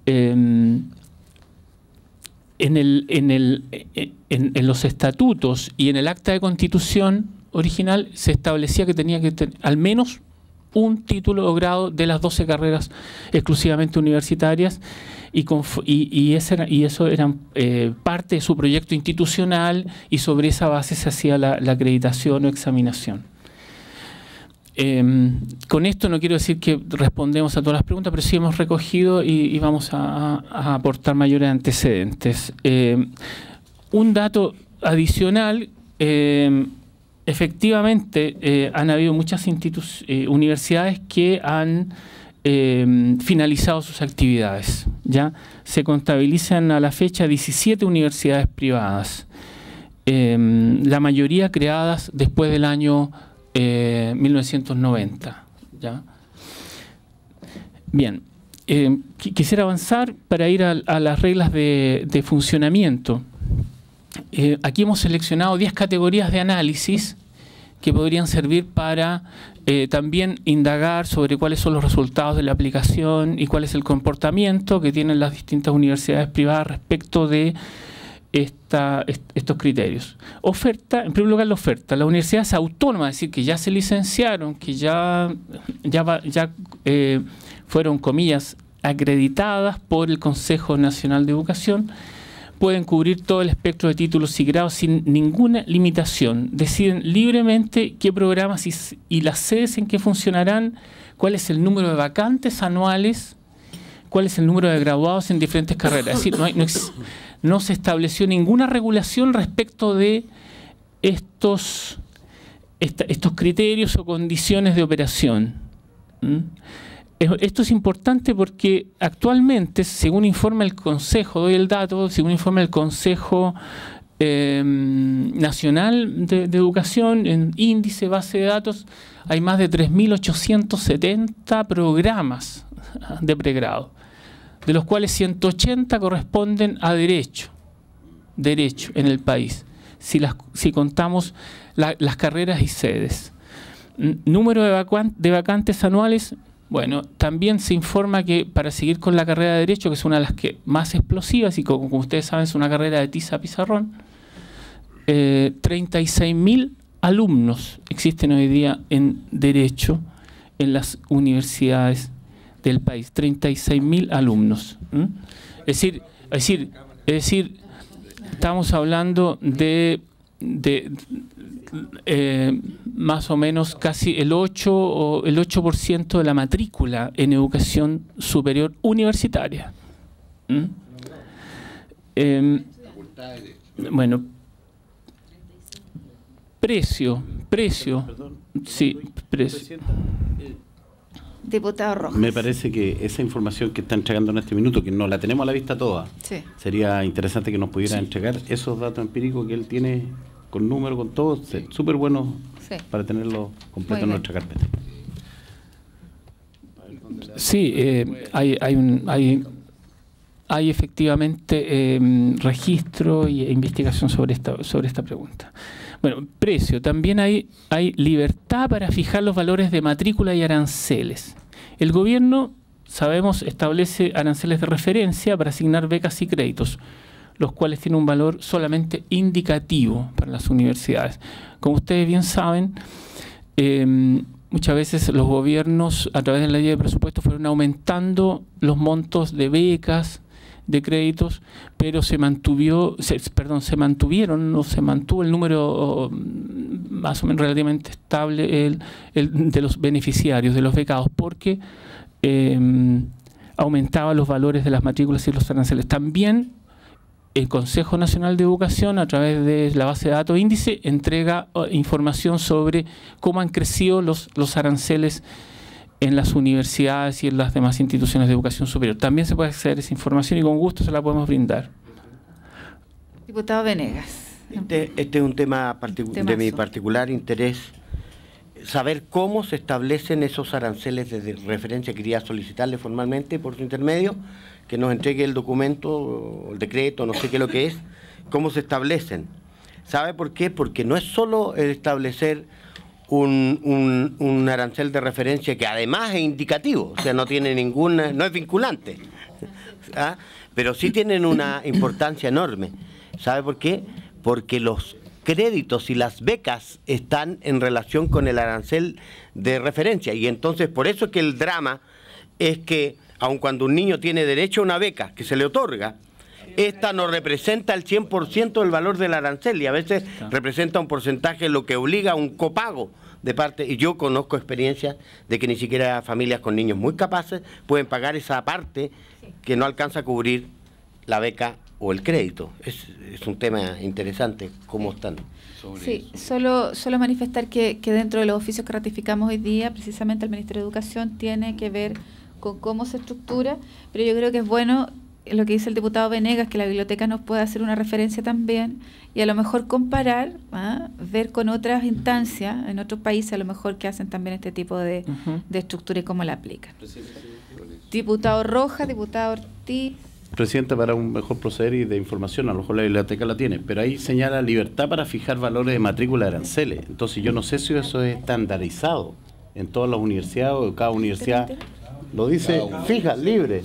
Em, en, el, en, el, en, los estatutos y en el acta de constitución original se establecía que tenía que tener al menos un título o grado de las 12 carreras exclusivamente universitarias y, y, y, eso era eh, parte de su proyecto institucional y sobre esa base se hacía la, acreditación o examinación. Em, con esto no quiero decir que respondemos a todas las preguntas, pero sí hemos recogido y, vamos a, aportar mayores antecedentes. Em, un dato adicional, em, efectivamente eh, han habido muchas eh, universidades que han finalizado sus actividades. ¿ya? Se contabilizan a la fecha 17 universidades privadas, la mayoría creadas después del año 1990. Eh, ¿ya? Bien, em, quisiera avanzar para ir a, las reglas de, funcionamiento. Eh, aquí hemos seleccionado 10 categorías de análisis que podrían servir para eh, también indagar sobre cuáles son los resultados de la aplicación y cuál es el comportamiento que tienen las distintas universidades privadas respecto de estos criterios. Oferta, en primer lugar la oferta. Las universidades autónomas, es decir, que ya se licenciaron, que ya, ya, ya eh, fueron, comillas, acreditadas por el Consejo Nacional de Educación, pueden cubrir todo el espectro de títulos y grados sin ninguna limitación. Deciden libremente qué programas y, las sedes en que funcionarán, cuál es el número de vacantes anuales, cuál es el número de graduados en diferentes carreras. Es decir, no, se estableció ninguna regulación respecto de estos, estos criterios o condiciones de operación. Esto es importante porque actualmente, según informa el Consejo, doy el dato, según informa el Consejo em, Nacional de, Educación, en índice, base de datos, hay más de 3.870 programas de pregrado, de los cuales 180 corresponden a derecho, derecho en el país, si, las, si contamos las carreras y sedes. Número de vacantes anuales, bueno, también se informa que para seguir con la carrera de Derecho, que es una de las más explosivas y como, ustedes saben es una carrera de tiza pizarrón, eh, 36.000 alumnos existen hoy día en Derecho en las universidades del país. 36.000 alumnos. Es decir, es decir, es decir, estamos hablando de de eh, más o menos casi el 8 o el 8% de la matrícula en educación superior universitaria. Em, bueno, precio, precio, sí, precio. Diputado Rojas. Me parece que esa información que está entregando en este minuto, que no la tenemos a la vista toda, sería interesante que nos pudiera entregar esos datos empíricos que él tiene con número, con todo, súper bueno para tenerlo completo en nuestra carpeta. Sí, eh, hay, hay, un, hay, hay efectivamente em, registro e investigación sobre esta, sobre esta pregunta. Bueno, precio. También hay, libertad para fijar los valores de matrícula y aranceles. El gobierno, sabemos, establece aranceles de referencia para asignar becas y créditos los cuales tienen un valor solamente indicativo para las universidades. Como ustedes bien saben, em, muchas veces los gobiernos, a través de la ley de presupuesto, fueron aumentando los montos de becas, de créditos, pero se mantuvió, perdón, se mantuvieron, no se mantuvo el número más o menos relativamente estable el, de los beneficiarios, de los becados, porque em, aumentaba los valores de las matrículas y los aranceles. También el Consejo Nacional de Educación, a través de la base de datos índice, entrega información sobre cómo han crecido los, los aranceles en las universidades y en las demás instituciones de educación superior. También se puede acceder a esa información y con gusto se la podemos brindar. Diputado Venegas. Este, este es un tema de mi particular interés. Saber cómo se establecen esos aranceles de referencia. Quería solicitarle formalmente por su intermedio que nos entregue el documento, el decreto, no sé qué es lo que es, cómo se establecen. ¿Sabe por qué? Porque no es solo el establecer un, un, arancel de referencia que además es indicativo, o sea, no tiene ninguna, no es vinculante, ¿ah? pero sí tienen una importancia enorme. ¿Sabe por qué? Porque los créditos y las becas están en relación con el arancel de referencia. Y entonces por eso es que el drama es que, aun cuando un niño tiene derecho a una beca que se le otorga, esta no representa el 100% del valor del arancel y a veces representa un porcentaje lo que obliga a un copago de parte, y yo conozco experiencias de que ni siquiera familias con niños muy capaces pueden pagar esa parte que no alcanza a cubrir la beca o el crédito. Es, es un tema interesante, ¿cómo están? Sí, solo, solo manifestar que, que dentro de los oficios que ratificamos hoy día, precisamente el Ministerio de Educación tiene que ver con cómo se estructura, pero yo creo que es bueno lo que dice el diputado Venegas, que la biblioteca nos puede hacer una referencia también y a lo mejor comparar, ¿ah? ver con otras instancias en otros países a lo mejor que hacen también este tipo de, de estructura y cómo la aplican. Diputado Rojas, diputado Ortiz. Presidenta, para un mejor proceder y de información, a lo mejor la biblioteca la tiene, pero ahí señala libertad para fijar valores de matrícula de aranceles. Entonces yo no sé si eso es estandarizado en todas las universidades o cada universidad lo dice fija, libre.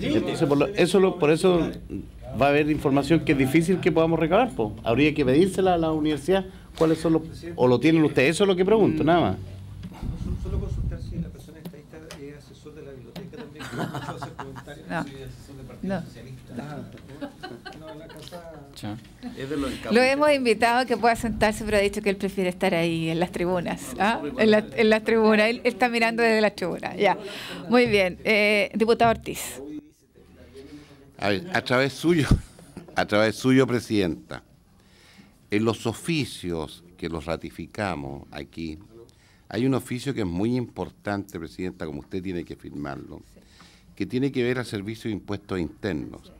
Entonces, por, lo- eso lo- por eso va a haber información que es difícil que podamos recabar. po. Habría que pedírsela a la universidad cuáles son los... O lo tienen ustedes, eso es lo que pregunto, nada más. Solo consultar si la persona estadista es asesor de la biblioteca también. hacer comentarios No. si es asesor del No. Partido Socialista. No, en la casa... Ya. Es de los Lo hemos invitado a que pueda sentarse, pero ha dicho que él prefiere estar ahí en las tribunas. ¿ah? En, la- en las tribunas. Él, él está mirando desde las tribunas. Ya. Muy bien. Eh, diputado Ortiz. A, ver, a través suyo, a través suyo, Presidenta, en los oficios que los ratificamos aquí, hay un oficio que es muy importante, Presidenta, como usted tiene que firmarlo, que tiene que ver al Servicio de Impuestos Internos.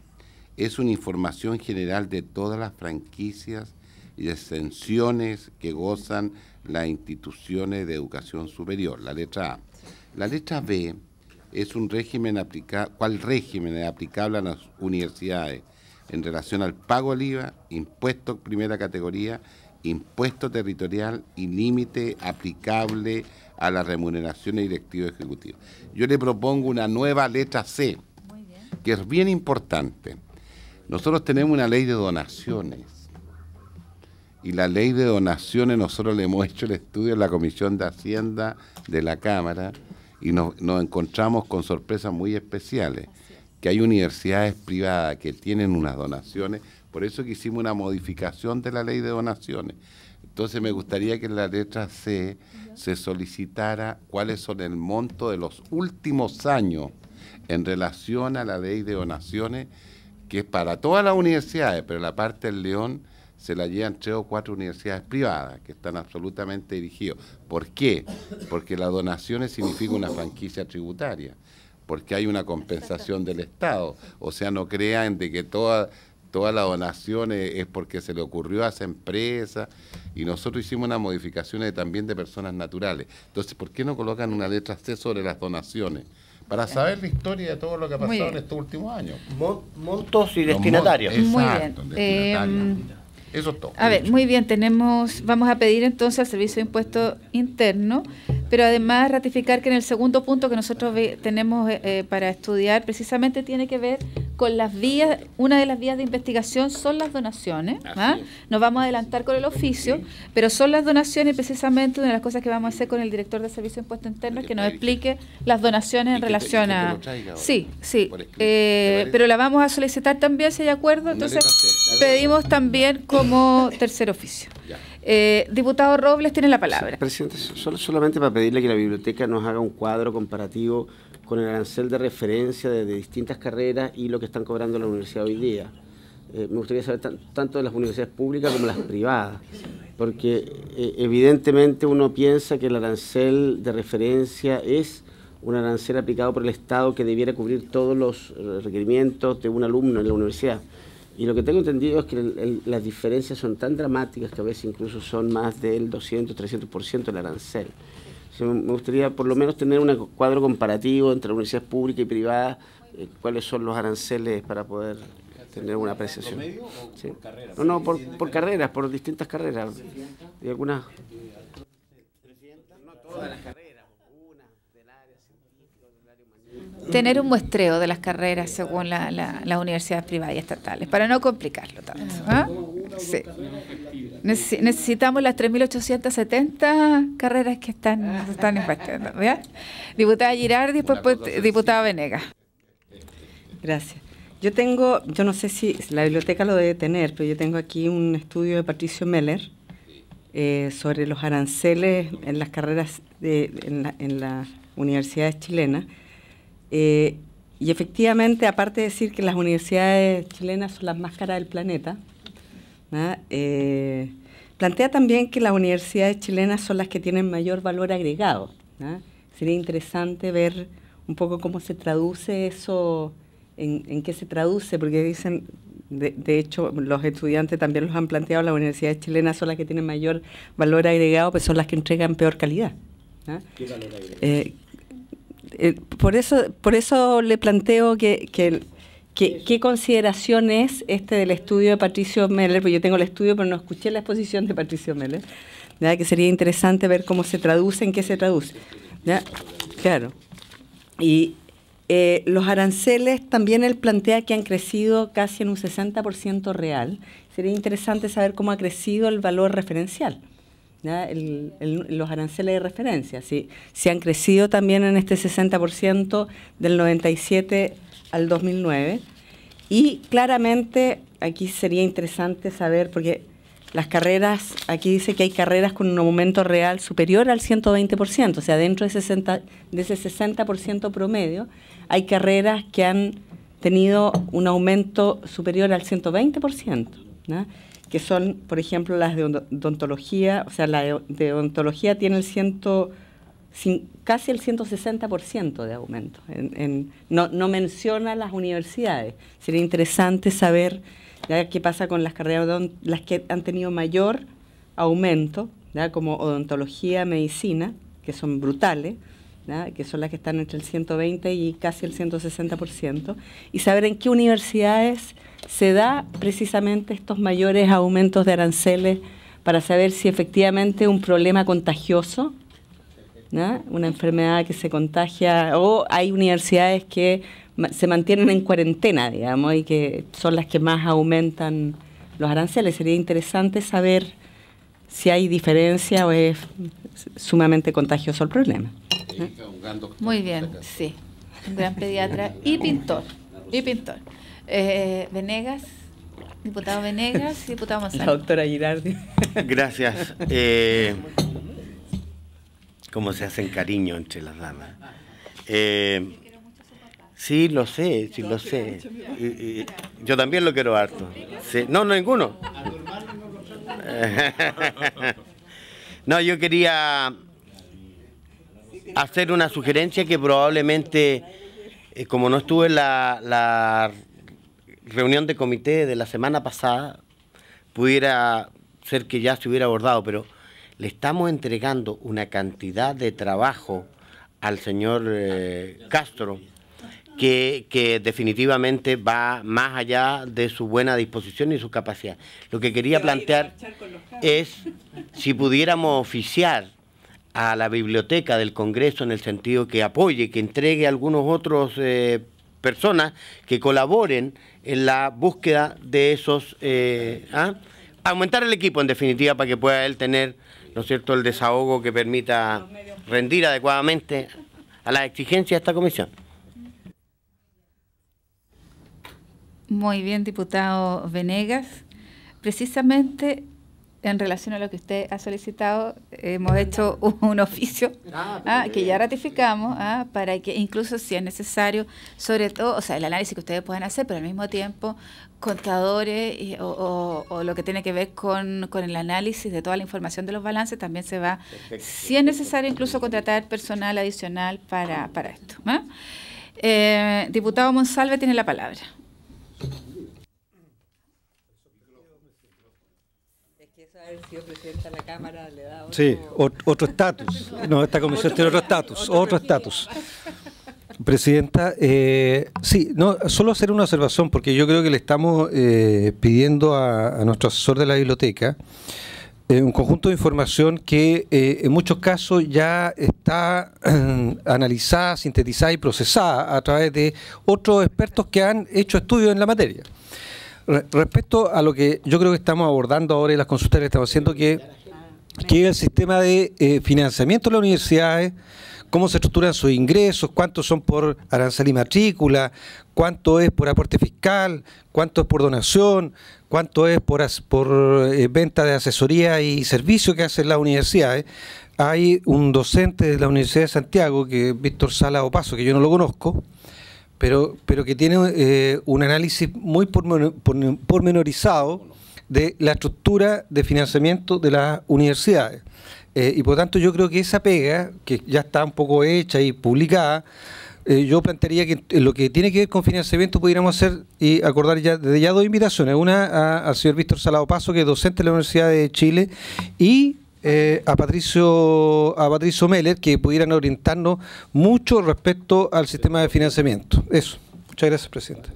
Es una información general de todas las franquicias y exenciones que gozan las instituciones de educación superior, la letra A. La letra B es un régimen aplicable, ¿cuál régimen es aplicable a las universidades en relación al pago del IVA, impuesto primera categoría, impuesto territorial y límite aplicable a la remuneración de directivos ejecutivos? Yo le propongo una nueva letra C, que es bien importante. Nosotros tenemos una ley de donaciones. Y la ley de donaciones nosotros le hemos hecho el estudio en la Comisión de Hacienda de la Cámara y nos, nos encontramos con sorpresas muy especiales, que hay universidades privadas que tienen unas donaciones, por eso que hicimos una modificación de la ley de donaciones. Entonces me gustaría que en la letra C se solicitara cuáles son el monto de los últimos años en relación a la ley de donaciones, que es para todas las universidades, pero la parte del León se la llevan tres o cuatro universidades privadas que están absolutamente dirigidos. ¿Por qué? Porque las donaciones significa una franquicia tributaria, porque hay una compensación del Estado. O sea, no crean de que toda, todas las donaciones es porque se le ocurrió a esa empresa y nosotros hicimos unas modificaciones también de personas naturales. Entonces, ¿por qué no colocan una letra C sobre las donaciones? Para saber la historia de todo lo que ha pasado en estos últimos años. Mon- montos y destinatarios. montos, Muy bien. destinatarios. Eh, Eso es todo. A ver, muy bien, tenemos, vamos a pedir entonces al Servicio de Impuesto Interno, pero además ratificar que en el segundo punto que nosotros ve- tenemos eh, eh, para estudiar precisamente tiene que ver con las vías, una de las vías de investigación son las donaciones. ¿ah? Nos vamos a adelantar con el oficio, pero son las donaciones precisamente una de las cosas que vamos a hacer con el director del Servicio de Impuesto Interno es que nos explique las donaciones en relación a... Sí, sí, eh, pero la vamos a solicitar también si hay acuerdo, entonces pedimos también como tercer oficio. Eh, diputado Robles tiene la palabra. Presidente, solo, solamente para pedirle que la biblioteca nos haga un cuadro comparativo con el arancel de referencia de, distintas carreras y lo que están cobrando la universidad hoy día. Eh, me gustaría saber tan- tanto de las universidades públicas como las privadas, porque eh, evidentemente uno piensa que el arancel de referencia es un arancel aplicado por el Estado que debiera cubrir todos los eh, requerimientos de un alumno en la universidad. Y lo que tengo entendido es que el- el- las diferencias son tan dramáticas que a veces incluso son más del 200, 300% del arancel. O sea, me gustaría por lo menos tener un cuadro comparativo entre universidades públicas y privadas, eh, cuáles son los aranceles para poder tener una apreciación. Sí. No, no, por, por carreras, por distintas carreras. Y algunas... Tener un muestreo de las carreras según la, la- las universidades privadas y estatales, para no complicarlo tanto. ¿ah? Sí. necesitamos las 3.870 carreras que están, están impartiendo. Diputada Girardi, después pues, diputada Venegas. Gracias. Yo tengo, yo no sé si la biblioteca lo debe tener, pero yo tengo aquí un estudio de Patricio Meller eh, sobre los aranceles en las carreras de, en, las universidades chilenas. Eh, y efectivamente, aparte de decir que las universidades chilenas son las más caras del planeta, eh, plantea también que las universidades chilenas son las que tienen mayor valor agregado. Sería interesante ver un poco cómo se traduce eso, en, qué se traduce, porque dicen, de, hecho, los estudiantes también los han planteado, las universidades chilenas son las que tienen mayor valor agregado, pues son las que entregan peor calidad. ¿Qué valor agregado? Eh, eh, por, eso, por eso le planteo que, que, qué consideración es este del estudio de Patricio Meller, porque yo tengo el estudio pero no escuché la exposición de Patricio Meller, que sería interesante ver cómo se traduce, en qué se traduce. Claro. Y eh, los aranceles también él plantea que han crecido casi en un 60% real. Sería interesante saber cómo ha crecido el valor referencial los aranceles de referencia, si, si han crecido también en este 60% del 97 al 2009. Y claramente aquí sería interesante saber, porque las carreras, aquí dice que hay carreras con un aumento real superior al 120%, o sea, dentro de, 60, de ese 60% promedio, hay carreras que han tenido un aumento superior al 120%. ¿no? Que son, por ejemplo, las de odontología, o sea, la de, odontología tiene el ciento, casi el 160% de aumento. no, menciona las universidades. Sería interesante saber qué pasa con las carreras, las que han tenido mayor aumento, como odontología, medicina, que son brutales, que son las que están entre el 120 y casi el 160%, y saber en qué universidades se da precisamente estos mayores aumentos de aranceles para saber si efectivamente un problema contagioso, una enfermedad que se contagia, o hay universidades que se mantienen en cuarentena, digamos, y que son las que más aumentan los aranceles. Sería interesante saber si hay diferencia o es sumamente contagioso el problema. Muy bien, sí. Un gran pediatra y pintor. Y pintor. Eh, Venegas, diputado Venegas y diputado Monsalve. La doctora Girardi. Gracias. Eh, ¿Cómo se hacen cariño entre las damas? Eh, sí, lo sé, sí, lo sé. yo también lo quiero harto. No, no, ninguno. no, yo quería hacer una sugerencia que probablemente, eh, como no estuve en la, reunión de comité de la semana pasada, pudiera ser que ya se hubiera abordado, pero le estamos entregando una cantidad de trabajo al señor eh, Castro que, que, definitivamente va más allá de su buena disposición y su capacidad. Lo que quería plantear es si pudiéramos oficiar a la biblioteca del Congreso en el sentido que apoye, que entregue a algunos otros eh, personas que colaboren en la búsqueda de esos, eh, ¿ah? aumentar el equipo en definitiva para que pueda él tener, ¿no es cierto?, el desahogo que permita rendir adecuadamente a las exigencias de esta comisión. Muy bien, diputado Venegas. Precisamente en relación a lo que usted ha solicitado, hemos hecho un oficio ah, ah, que ya ratificamos ah, para que incluso si es necesario, sobre todo, o sea, el análisis que ustedes pueden hacer, pero al mismo tiempo contadores o, lo que tiene que ver con, el análisis de toda la información de los balances, también se va, si es necesario, incluso contratar personal adicional para, para esto. Eh, diputado Monsalve tiene la palabra. La Cámara le da otro... Sí, otro estatus. No, esta comisión tiene otro estatus, otro estatus. Presidenta, eh, sí, no, solo hacer una observación, porque yo creo que le estamos eh, pidiendo a, nuestro asesor de la biblioteca eh, un conjunto de información que eh, en muchos casos ya está analizada, sintetizada y procesada a través de otros expertos que han hecho estudios en la materia. Respecto a lo que yo creo que estamos abordando ahora y las consultas que estamos haciendo, que, que el sistema de eh, financiamiento de las universidades, cómo se estructuran sus ingresos, cuántos son por arancel y matrícula, cuánto es por aporte fiscal, cuánto es por donación, cuánto es por, por eh, venta de asesoría y servicio que hacen las universidades. Hay un docente de la Universidad de Santiago, que Víctor Sala Opaso, que yo no lo conozco, pero, pero que tiene eh, un análisis muy pormenorizado de la estructura de financiamiento de las universidades. Eh, y por tanto yo creo que esa pega, que ya está un poco hecha y publicada, eh, yo plantearía que lo que tiene que ver con financiamiento pudiéramos hacer y acordar ya desde ya dos invitaciones. Una al señor Víctor Salado Paso, que es docente de la Universidad de Chile, y eh, a Patricio a Patricio Meller, que pudieran orientarnos mucho respecto al sistema de financiamiento. Eso. Muchas gracias, presidente.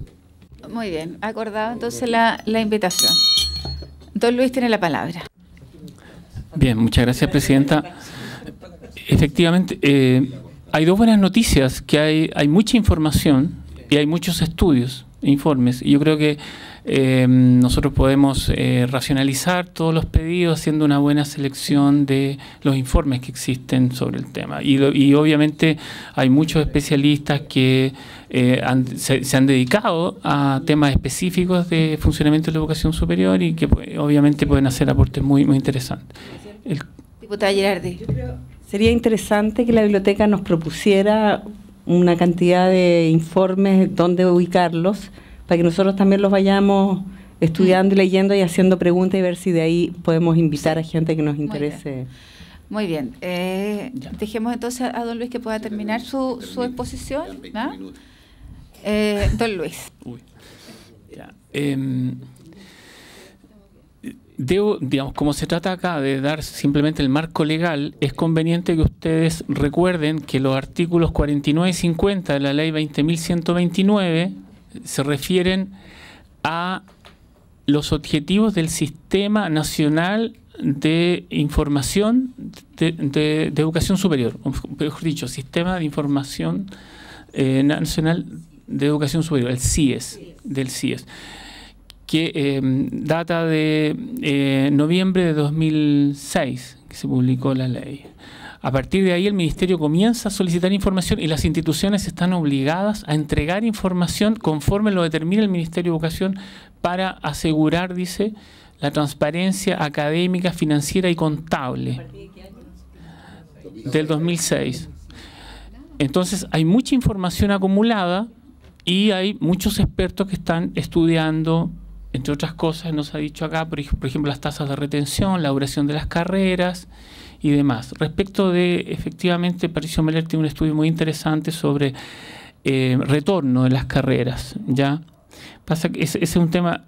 Muy bien, acordado entonces la, la invitación. Don Luis tiene la palabra. Bien, muchas gracias, Presidenta. Efectivamente, eh, hay dos buenas noticias, que hay, hay mucha información y hay muchos estudios, informes, y yo creo que eh, nosotros podemos eh, racionalizar todos los pedidos haciendo una buena selección de los informes que existen sobre el tema. Y, y obviamente hay muchos especialistas que se, han dedicado a temas específicos de funcionamiento de la educación superior y que pues, obviamente pueden hacer aportes muy, muy interesantes. Diputada Girardi. Sería interesante que la biblioteca nos propusiera una cantidad de informes, dónde ubicarlos, para que nosotros también los vayamos estudiando y leyendo y haciendo preguntas y ver si de ahí podemos invitar a gente que nos interese. Muy bien. Eh, dejemos entonces a don Luis que pueda terminar su, su exposición. Eh, don Luis. Uy. Em, debo, digamos, como se trata acá de dar simplemente el marco legal, es conveniente que ustedes recuerden que los artículos 49 y 50 de la ley 20.129 se refieren a los objetivos del Sistema Nacional de Información de, Educación Superior, mejor dicho, Sistema de Información eh, Nacional de Educación Superior, el CIES, del CIES que em, data de eh, noviembre de 2006, que se publicó la ley. A partir de ahí el Ministerio comienza a solicitar información y las instituciones están obligadas a entregar información conforme lo determina el Ministerio de Educación para asegurar, dice, la transparencia académica, financiera y contable. Del 2006. Entonces hay mucha información acumulada y hay muchos expertos que están estudiando entre otras cosas, nos ha dicho acá, por, ejemplo, las tasas de retención, la duración de las carreras y demás. Respecto de, efectivamente, Patricio Meller tiene un estudio muy interesante sobre eh, retorno de las carreras. ¿ya? Pasa que ese, es un tema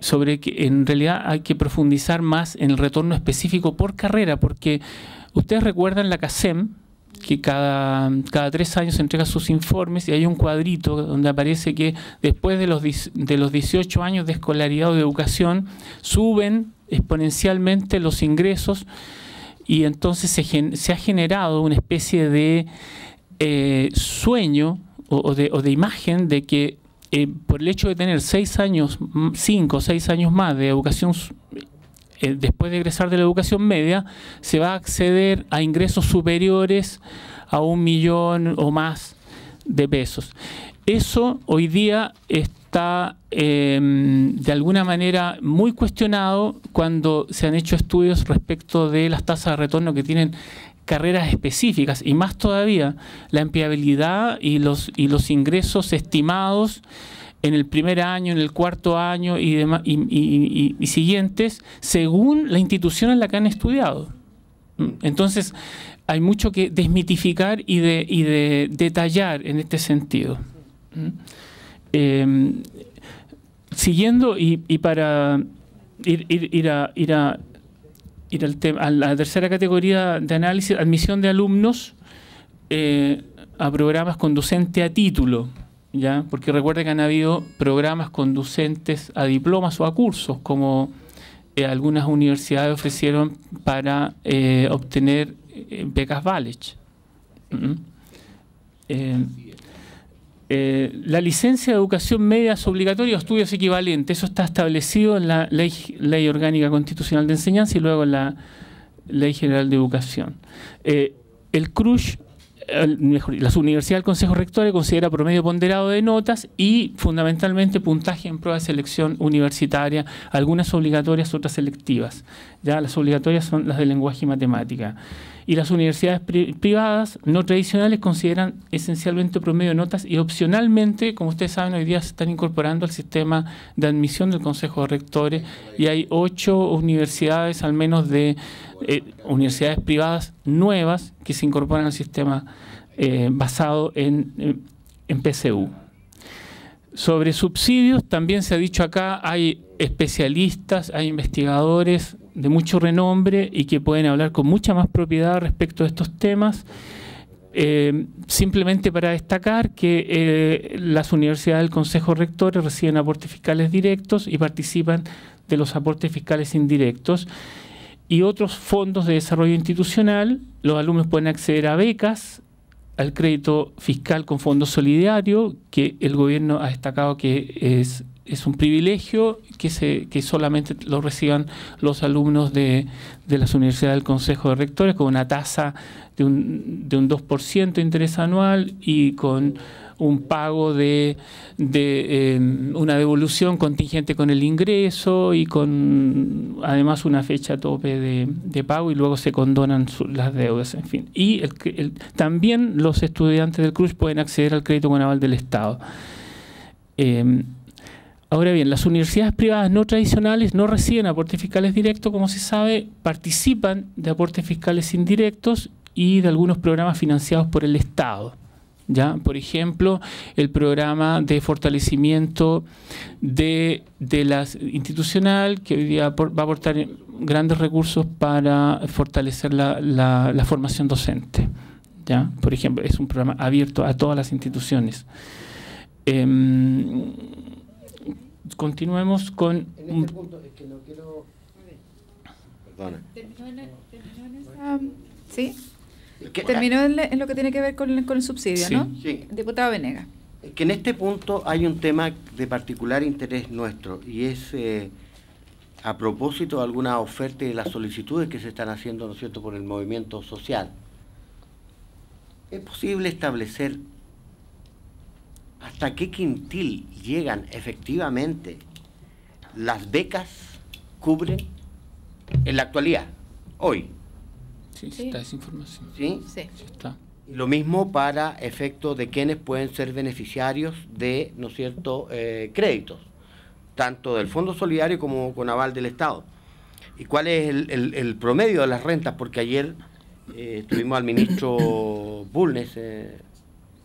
sobre que en realidad hay que profundizar más en el retorno específico por carrera, porque ustedes recuerdan la CASEM, que cada, cada tres años entrega sus informes y hay un cuadrito donde aparece que después de los, de los 18 años de escolaridad o de educación suben exponencialmente los ingresos y entonces se, se ha generado una especie de eh, sueño o, de, o, de, imagen de que eh, por el hecho de tener seis años, cinco o seis años más de educación eh, después de egresar de la educación media, se va a acceder a ingresos superiores a un millón o más de pesos. Eso hoy día está em, de alguna manera muy cuestionado cuando se han hecho estudios respecto de las tasas de retorno que tienen carreras específicas y más todavía la empleabilidad y los, y los ingresos estimados en el primer año, en el cuarto año y, y, siguientes, según la institución en la que han estudiado. Entonces, hay mucho que desmitificar y de, de detallar en este sentido. Em, siguiendo y, para ir, ir, a, ir, a, ir al tema, a la tercera categoría de análisis, admisión de alumnos eh, a programas conducente a título. ¿Ya? porque recuerde que han habido programas conducentes a diplomas o a cursos, como eh, algunas universidades ofrecieron para eh, obtener eh, becas Valech. Eh, la licencia de educación media es obligatoria o estudios equivalentes. Eso está establecido en la ley, ley Orgánica Constitucional de Enseñanza y luego en la Ley General de Educación. Eh, el CRUSH la Universidad del Consejo Rector considera promedio ponderado de notas y fundamentalmente puntaje en prueba de selección universitaria, algunas obligatorias, otras selectivas. Ya las obligatorias son las de lenguaje y matemática. Y las universidades privadas no tradicionales consideran esencialmente promedio de notas y opcionalmente, como ustedes saben, hoy día se están incorporando al sistema de admisión del Consejo de Rectores y hay ocho universidades, al menos de eh, universidades privadas nuevas, que se incorporan al sistema eh, basado en, en PCU. Sobre subsidios, también se ha dicho acá, hay especialistas, hay investigadores de mucho renombre y que pueden hablar con mucha más propiedad respecto de estos temas. Eh, simplemente para destacar que eh, las universidades del Consejo Rector reciben aportes fiscales directos y participan de los aportes fiscales indirectos. Y otros fondos de desarrollo institucional, los alumnos pueden acceder a becas, al crédito fiscal con fondo solidario, que el gobierno ha destacado que es es un privilegio que, se, que solamente lo reciban los alumnos de, de las universidades del Consejo de Rectores con una tasa de un, de un 2% de interés anual y con un pago de, em, una devolución contingente con el ingreso y con además una fecha tope de, pago y luego se condonan las deudas, en fin. Y el, también los estudiantes del CRUZ pueden acceder al crédito con aval del Estado. Eh, Ahora bien, las universidades privadas no tradicionales no reciben aportes fiscales directos, como se sabe, participan de aportes fiscales indirectos y de algunos programas financiados por el Estado. ¿Ya? Por ejemplo, el programa de fortalecimiento de, de la institucional, que hoy día va a aportar grandes recursos para fortalecer la, la, formación docente. ¿ya? Por ejemplo, es un programa abierto a todas las instituciones. Em, continuemos con... En este punto, es que no quiero... Perdona. ¿Terminó en, esa... ¿Sí? Terminó en, lo que tiene que ver con, el subsidio, ¿no? Sí. Diputado Venega. Que en este punto hay un tema de particular interés nuestro y es eh, a propósito de alguna oferta y de las solicitudes que se están haciendo, ¿no es cierto?, por el movimiento social. ¿Es posible establecer hasta qué quintil llegan efectivamente las becas cubren en la actualidad, hoy. Sí, está esa información. ¿Sí? Sí. está. Lo mismo para efecto de quienes pueden ser beneficiarios de, ¿no es cierto?, eh, créditos, tanto del Fondo Solidario como con aval del Estado. ¿Y cuál es el, promedio de las rentas? Porque ayer eh, tuvimos al ministro Bulnes, eh,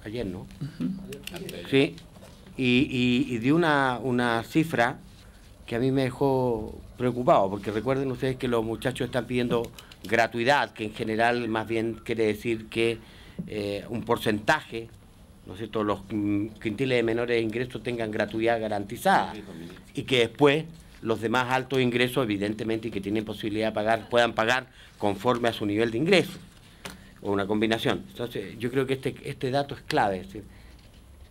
ayer, ¿no? Sí, y, y, dio una, una cifra que a mí me dejó preocupado, porque recuerden ustedes que los muchachos están pidiendo gratuidad, que en general más bien quiere decir que eh, un porcentaje, ¿no es cierto?, los quintiles de menores ingresos tengan gratuidad garantizada y que después los demás altos ingresos, evidentemente, y que tienen posibilidad de pagar, puedan pagar conforme a su nivel de ingreso o una combinación. Entonces, yo creo que este, este dato es clave. Es decir,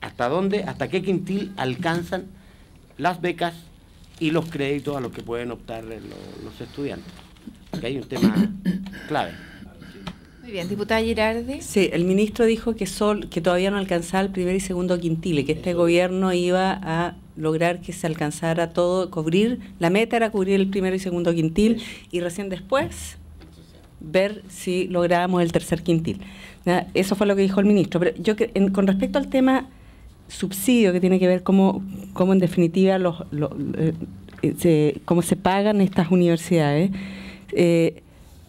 ¿Hasta dónde, hasta qué quintil alcanzan las becas y los créditos a los que pueden optar los, estudiantes? Porque hay un tema clave. Muy bien, diputada Girardi. Sí, el ministro dijo que, sol, que todavía no alcanzaba el primer y segundo quintil y que este gobierno iba a lograr que se alcanzara todo, cubrir, la meta era cubrir el primero y segundo quintil y recién después ver si lográbamos el tercer quintil. Eso fue lo que dijo el ministro. Pero yo con respecto al tema subsidio que tiene que ver cómo, cómo en definitiva los, eh, se, cómo se pagan estas universidades. Eh,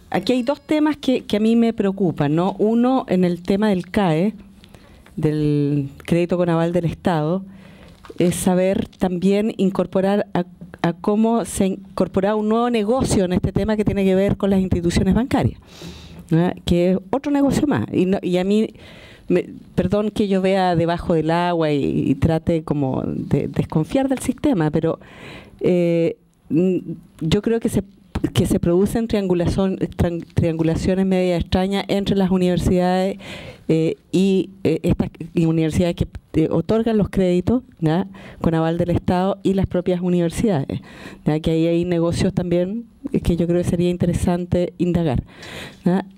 aquí hay dos temas que, que, a mí me preocupan, ¿no? Uno en el tema del CAE, del crédito con aval del Estado, es saber también incorporar a, a cómo se incorpora un nuevo negocio en este tema que tiene que ver con las instituciones bancarias, que es otro negocio más. Y, y a mí perdón que yo vea debajo del agua y, trate como de desconfiar del sistema, pero eh, yo creo que se que se producen triangulaciones media extrañas entre las universidades eh, y eh, estas universidades que eh, otorgan los créditos con aval del Estado y las propias universidades. ¿ya? Que ahí hay negocios también que yo creo que sería interesante indagar.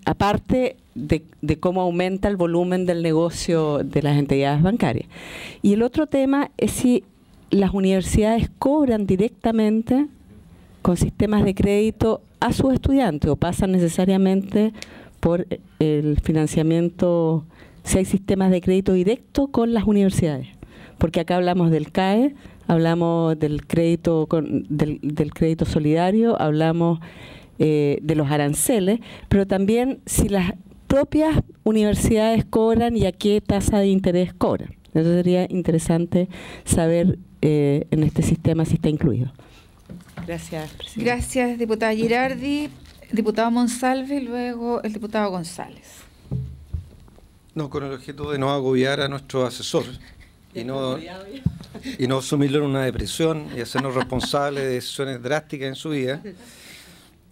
Aparte de, de cómo aumenta el volumen del negocio de las entidades bancarias. Y el otro tema es si las universidades cobran directamente con sistemas de crédito a sus estudiantes o pasan necesariamente por eh, el financiamiento, si hay sistemas de crédito directo con las universidades. Porque acá hablamos del CAE, hablamos del crédito, con- del, del crédito solidario, hablamos eh, de los aranceles, pero también si las propias universidades cobran y a qué tasa de interés cobran. Eso sería interesante saber eh, en este sistema si está incluido. Gracias, presidente. Gracias, diputada Girardi. Diputado Monsalve y luego el diputado González. No, con el objeto de no agobiar a nuestro asesor y no, y no sumirlo en una depresión y hacernos responsables de decisiones drásticas en su vida.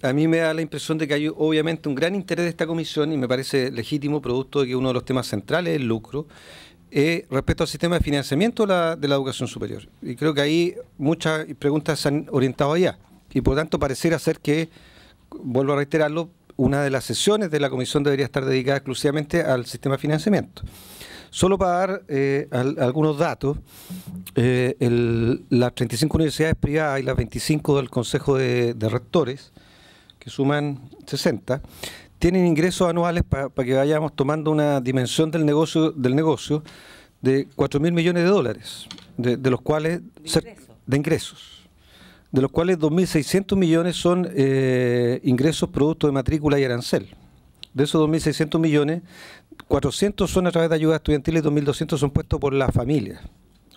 A mí me da la impresión de que hay obviamente un gran interés de esta comisión y me parece legítimo, producto de que uno de los temas centrales es el lucro, eh, respecto al sistema de financiamiento de la, educación superior. Y creo que ahí muchas preguntas se han orientado allá. Y por tanto pareciera ser que, vuelvo a reiterarlo, una de las sesiones de la comisión debería estar dedicada exclusivamente al sistema de financiamiento. Solo para dar eh, al- algunos datos, eh, el- las 35 universidades privadas y las 25 del Consejo de Rectores, que suman 60, tienen ingresos anuales para que vayamos tomando una dimensión del negocio del negocio de 4 mil millones de dólares, de, de los cuales cer- de ingresos de los cuales 2.600 millones son eh, ingresos producto de matrícula y arancel. De esos 2.600 millones, 400 son a través de ayudas estudiantiles y 2.200 son puestos por las familias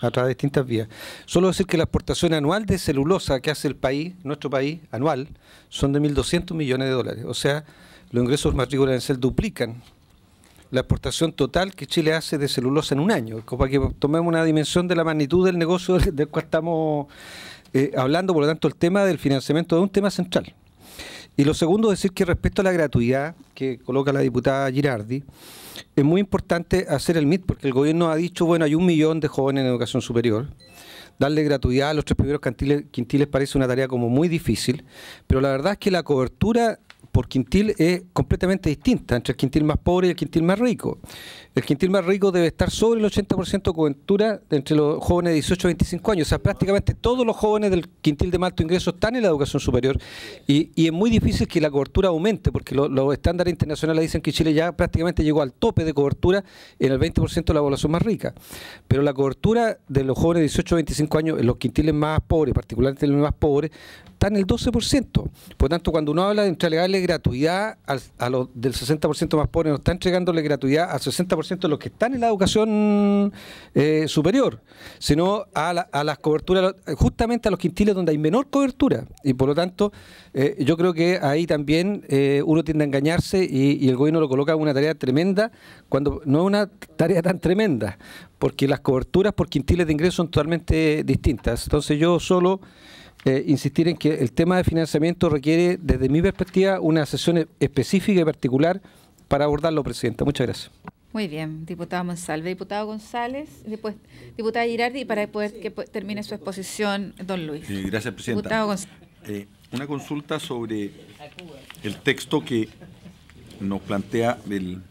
a través de distintas vías. Solo decir que la exportación anual de celulosa que hace el país, nuestro país, anual, son de 1.200 millones de dólares. O sea, los ingresos matrícula arancel duplican la exportación total que Chile hace de celulosa en un año, como para que tomemos una dimensión de la magnitud del negocio del cual estamos eh, hablando, por lo tanto el tema del financiamiento es un tema central. Y lo segundo, decir que respecto a la gratuidad que coloca la diputada Girardi, es muy importante hacer el MIT porque el gobierno ha dicho, bueno, hay un millón de jóvenes en educación superior. Darle gratuidad a los tres primeros quintiles parece una tarea como muy difícil, pero la verdad es que la cobertura por quintil es completamente distinta entre el quintil más pobre y el quintil más rico. El quintil más rico debe estar sobre el 80% de cobertura entre los jóvenes de 18 a 25 años. O sea, prácticamente todos los jóvenes del quintil de alto ingreso están en la educación superior y, es muy difícil que la cobertura aumente porque lo- los estándares internacionales dicen que Chile ya prácticamente llegó al tope de cobertura en el 20% de la población más rica. Pero la cobertura de los jóvenes de 18 a 25 años en los quintiles más pobres, particularmente en los más pobres, está en el 12%. Por tanto, cuando uno habla de entregarle gratuidad al- a los del 60% más pobres, no está entregándole gratuidad al 60% de los que están en la educación eh, superior, sino a, la- a las coberturas, justamente a los quintiles donde hay menor cobertura. Y por lo tanto, eh, yo creo que ahí también eh, uno tiende a engañarse y, el gobierno lo coloca una tarea tremenda, cuando no es una tarea tan tremenda, porque las coberturas por quintiles de ingresos son totalmente distintas. Entonces yo solo eh, insistir en que el tema de financiamiento requiere, desde mi perspectiva, una sesión específica y particular para abordarlo, Presidenta. Muchas gracias. Muy bien, diputado Monsalve. Diputado González, después diputada Girardi, para poder que termine su exposición, don Luis. Eh, gracias, Presidenta. Diputado González. Eh, una consulta sobre el texto que nos plantea el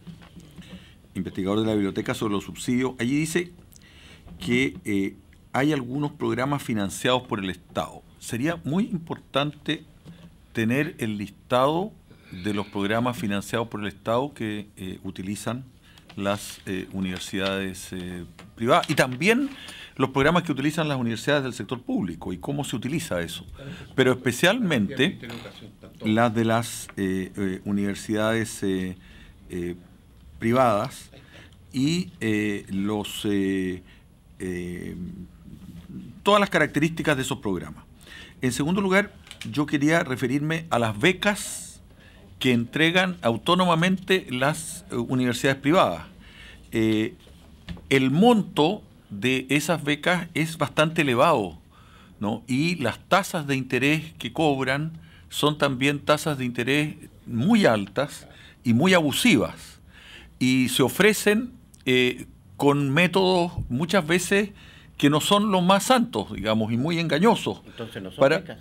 investigador de la biblioteca sobre los subsidios. Allí dice que eh, hay algunos programas financiados por el Estado. Sería muy importante tener el listado de los programas financiados por el Estado que eh, utilizan las eh, universidades eh, privadas y también los programas que utilizan las universidades del sector público y cómo se utiliza eso. Pero especialmente las de las eh, universidades privadas y los todas las características de esos programas. En segundo lugar, yo quería referirme a las becas que entregan autónomamente las eh, universidades privadas. Eh, el monto de esas becas es bastante elevado, ¿no? Y las tasas de interés que cobran son también tasas de interés muy altas y muy abusivas. Y se ofrecen eh, con métodos muchas veces que no son los más santos, digamos, y muy engañosos. Entonces no son para- becas.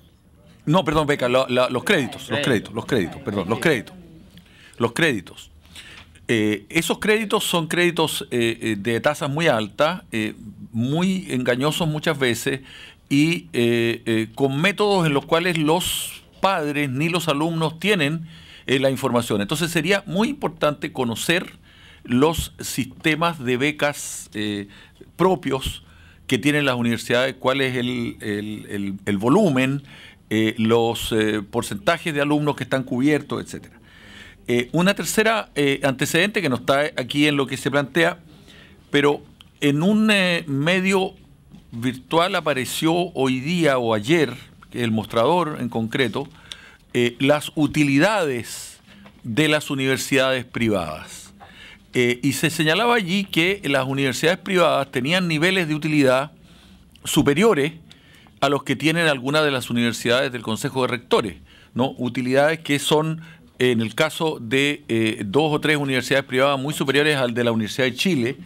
No, perdón, beca, la- la- los créditos, los créditos, los créditos, perdón, los créditos. Los créditos. Eh, esos créditos son créditos eh, eh, de tasas muy altas, eh, muy engañosos muchas veces y con métodos en los cuales los padres ni los alumnos tienen la información. Entonces sería muy importante conocer los sistemas de becas propios que tienen las universidades, cuál es el, el- el- el volumen, eh, los eh, porcentajes de alumnos que están cubiertos, etcétera. Eh, una tercera eh, antecedente que no está aquí en lo que se plantea, pero en un medio virtual apareció hoy día o ayer, el mostrador en concreto, las utilidades de las universidades privadas. Y se señalaba allí que las universidades privadas tenían niveles de utilidad superiores a los que tienen algunas de las universidades del Consejo de Rectores, ¿no? Utilidades que son, en el caso de eh, dos o tres universidades privadas, muy superiores al de la Universidad de Chile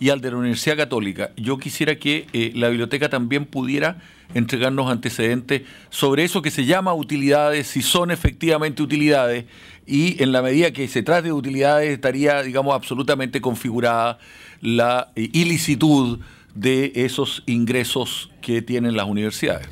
y al de la Universidad Católica. Yo quisiera que eh, la biblioteca también pudiera entregarnos antecedentes sobre eso que se llama utilidades, si son efectivamente utilidades, y en la medida que se trate de utilidades estaría, digamos, absolutamente configurada la eh, ilicitud de esos ingresos que tienen las universidades.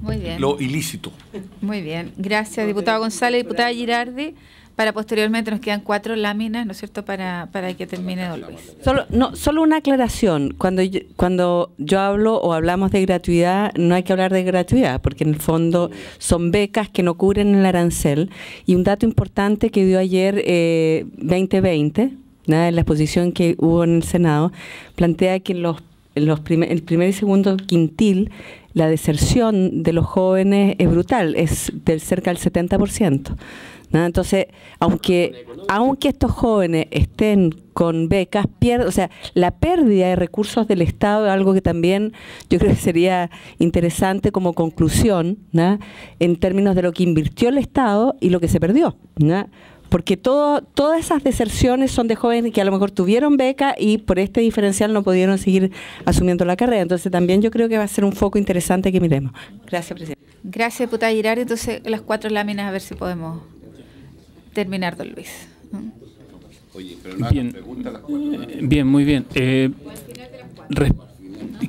Muy bien. Lo ilícito. Muy bien. Gracias, diputado González, diputada Girardi. Para posteriormente nos quedan cuatro láminas, ¿no es cierto?, para, para que termine don Luis. Solo, no, solo una aclaración. Cuando yo, cuando yo hablo o hablamos de gratuidad, no hay que hablar de gratuidad, porque en el fondo son becas que no cubren el arancel. Y un dato importante que dio ayer eh, 2020, ¿no? en la exposición que hubo en el Senado, plantea que en los, los primer, el primer y segundo quintil la deserción de los jóvenes es brutal, es del cerca del 70%. ¿no? Entonces, aunque, aunque estos jóvenes estén con becas, pierde, o sea, la pérdida de recursos del Estado es algo que también yo creo que sería interesante como conclusión, ¿no? en términos de lo que invirtió el Estado y lo que se perdió. ¿no? Porque todo, todas esas deserciones son de jóvenes que a lo mejor tuvieron beca y por este diferencial no pudieron seguir asumiendo la carrera. Entonces también yo creo que va a ser un foco interesante que miremos. Gracias, presidente. Gracias, diputada Girardi. Entonces, las cuatro láminas, a ver si podemos terminar, don Luis. ¿no? Oye, pero no Bien. las cuatro. Eh, Bien, muy bien. Eh,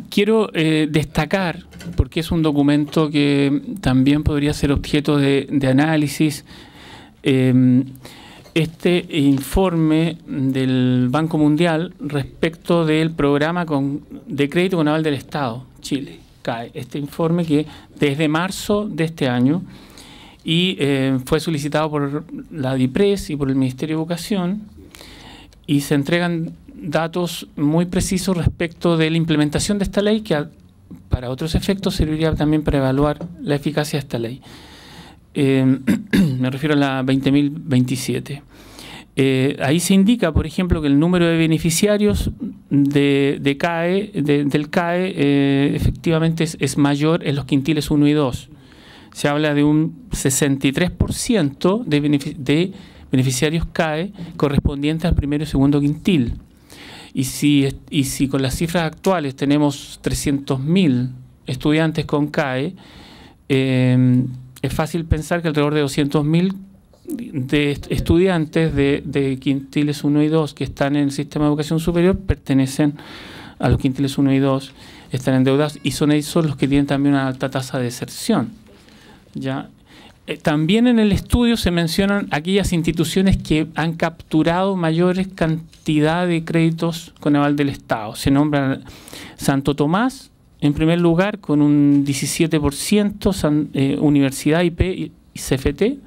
quiero eh, destacar, porque es un documento que también podría ser objeto de, de análisis, eh, este informe del Banco Mundial respecto del programa de crédito con aval del Estado, Chile, CAE. Este informe que desde marzo de este año y eh, fue solicitado por la DIPRES y por el Ministerio de Educación y se entregan datos muy precisos respecto de la implementación de esta ley que para otros efectos serviría también para evaluar la eficacia de esta ley. Eh, me refiero a la 20.027. Eh, ahí se indica, por ejemplo, que el número de beneficiarios del CAE eh, efectivamente es, mayor en los quintiles 1 y 2. Se habla de un 63% de, benefi- de beneficiarios CAE correspondientes al primero y segundo quintil. Y si, es- y si con las cifras actuales tenemos 300.000 estudiantes con CAE, eh, es fácil pensar que alrededor de 200.000 de est- estudiantes de, quintiles 1 y 2 que están en el sistema de educación superior pertenecen a los quintiles 1 y 2, están endeudados y son esos los que tienen también una alta tasa de deserción. Eh, también en el estudio se mencionan aquellas instituciones que han capturado mayores cantidad de créditos con aval del Estado. Se nombra Santo Tomás, en primer lugar, con un 17%, San- eh, Universidad IP y CFT.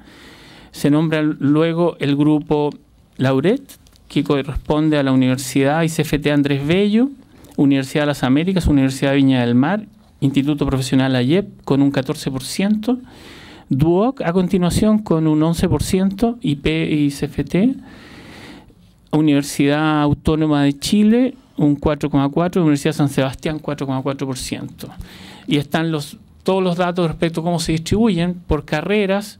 Se nombra luego el grupo Lauret, que corresponde a la Universidad ICFT Andrés Bello, Universidad de las Américas, Universidad Viña del Mar, Instituto Profesional AYEP con un 14%, Duoc a continuación con un 11%, IP y CFT, Universidad Autónoma de Chile un 4,4%, Universidad de San Sebastián 4,4%. Y están los, todos los datos respecto a cómo se distribuyen por carreras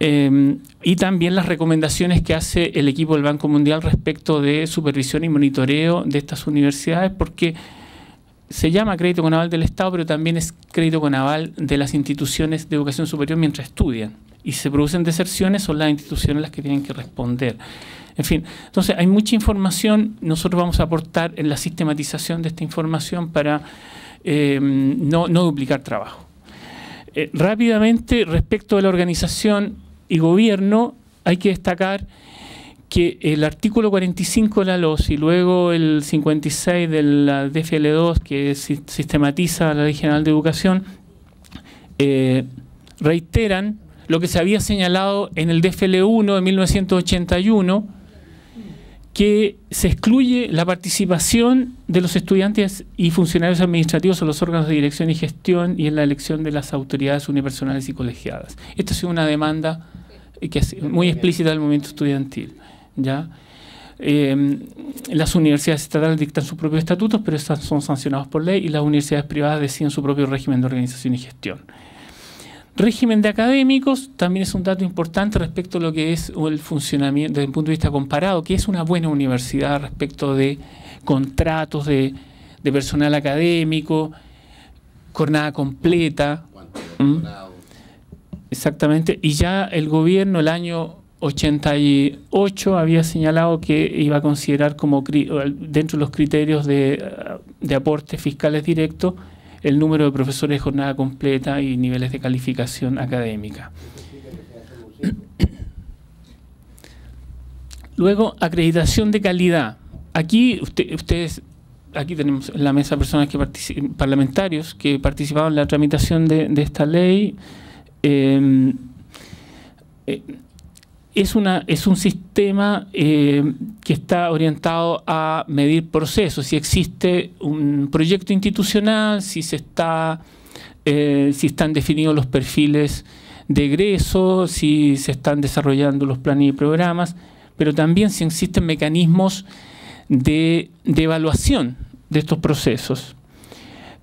eh, y también las recomendaciones que hace el equipo del Banco Mundial respecto de supervisión y monitoreo de estas universidades, porque se llama crédito con aval del Estado, pero también es crédito con aval de las instituciones de educación superior mientras estudian. Y se producen deserciones, son las instituciones las que tienen que responder. En fin, entonces hay mucha información, nosotros vamos a aportar en la sistematización de esta información para eh, no, duplicar trabajo. Eh, rápidamente, respecto de la organización y gobierno, hay que destacar que el artículo 45 de la LOS y luego el 56 de la DFL2, que sistematiza la Ley General de Educación, eh, reiteran lo que se había señalado en el DFL1 de 1981, que se excluye la participación de los estudiantes y funcionarios administrativos en los órganos de dirección y gestión y en la elección de las autoridades unipersonales y colegiadas. Esta sido una demanda que es muy explícita del movimiento estudiantil. ¿ya? Eh, las universidades estatales dictan sus propios estatutos, pero son sancionados por ley y las universidades privadas deciden su propio régimen de organización y gestión. Régimen de académicos también es un dato importante respecto a lo que es el funcionamiento desde el punto de vista comparado, que es una buena universidad respecto de contratos de, personal académico, jornada completa. Exactamente. Y ya el gobierno el año 88 había señalado que iba a considerar como dentro de los criterios de, de aportes fiscales directos el número de profesores de jornada completa y niveles de calificación académica. Luego, acreditación de calidad. Aquí ustedes, aquí tenemos en la mesa personas que parlamentarios que participaron en la tramitación de, esta ley. Eh, eh, es, un sistema eh, que está orientado a medir procesos, si existe un proyecto institucional, si, se eh, están definidos los perfiles de egreso, si se están desarrollando los planes y programas, pero también si existen mecanismos de, evaluación de estos procesos.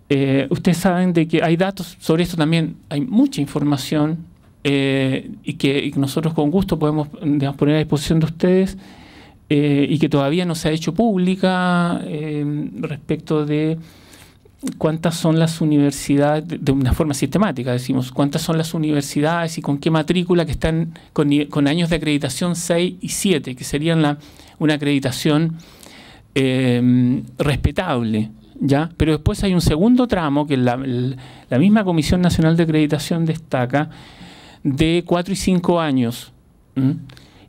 Eh, ustedes saben de que hay datos sobre esto también, hay mucha información eh, y, que, nosotros con gusto podemos poner a disposición de ustedes eh, y que todavía no se ha hecho pública eh, respecto de cuántas son las universidades, de, una forma sistemática, decimos, cuántas son las universidades y con qué matrícula que están con, años de acreditación 6 y 7, que serían la, una acreditación respetable. ¿Ya? Pero después hay un segundo tramo que la, la misma Comisión Nacional de Acreditación destaca, de 4 y 5 años.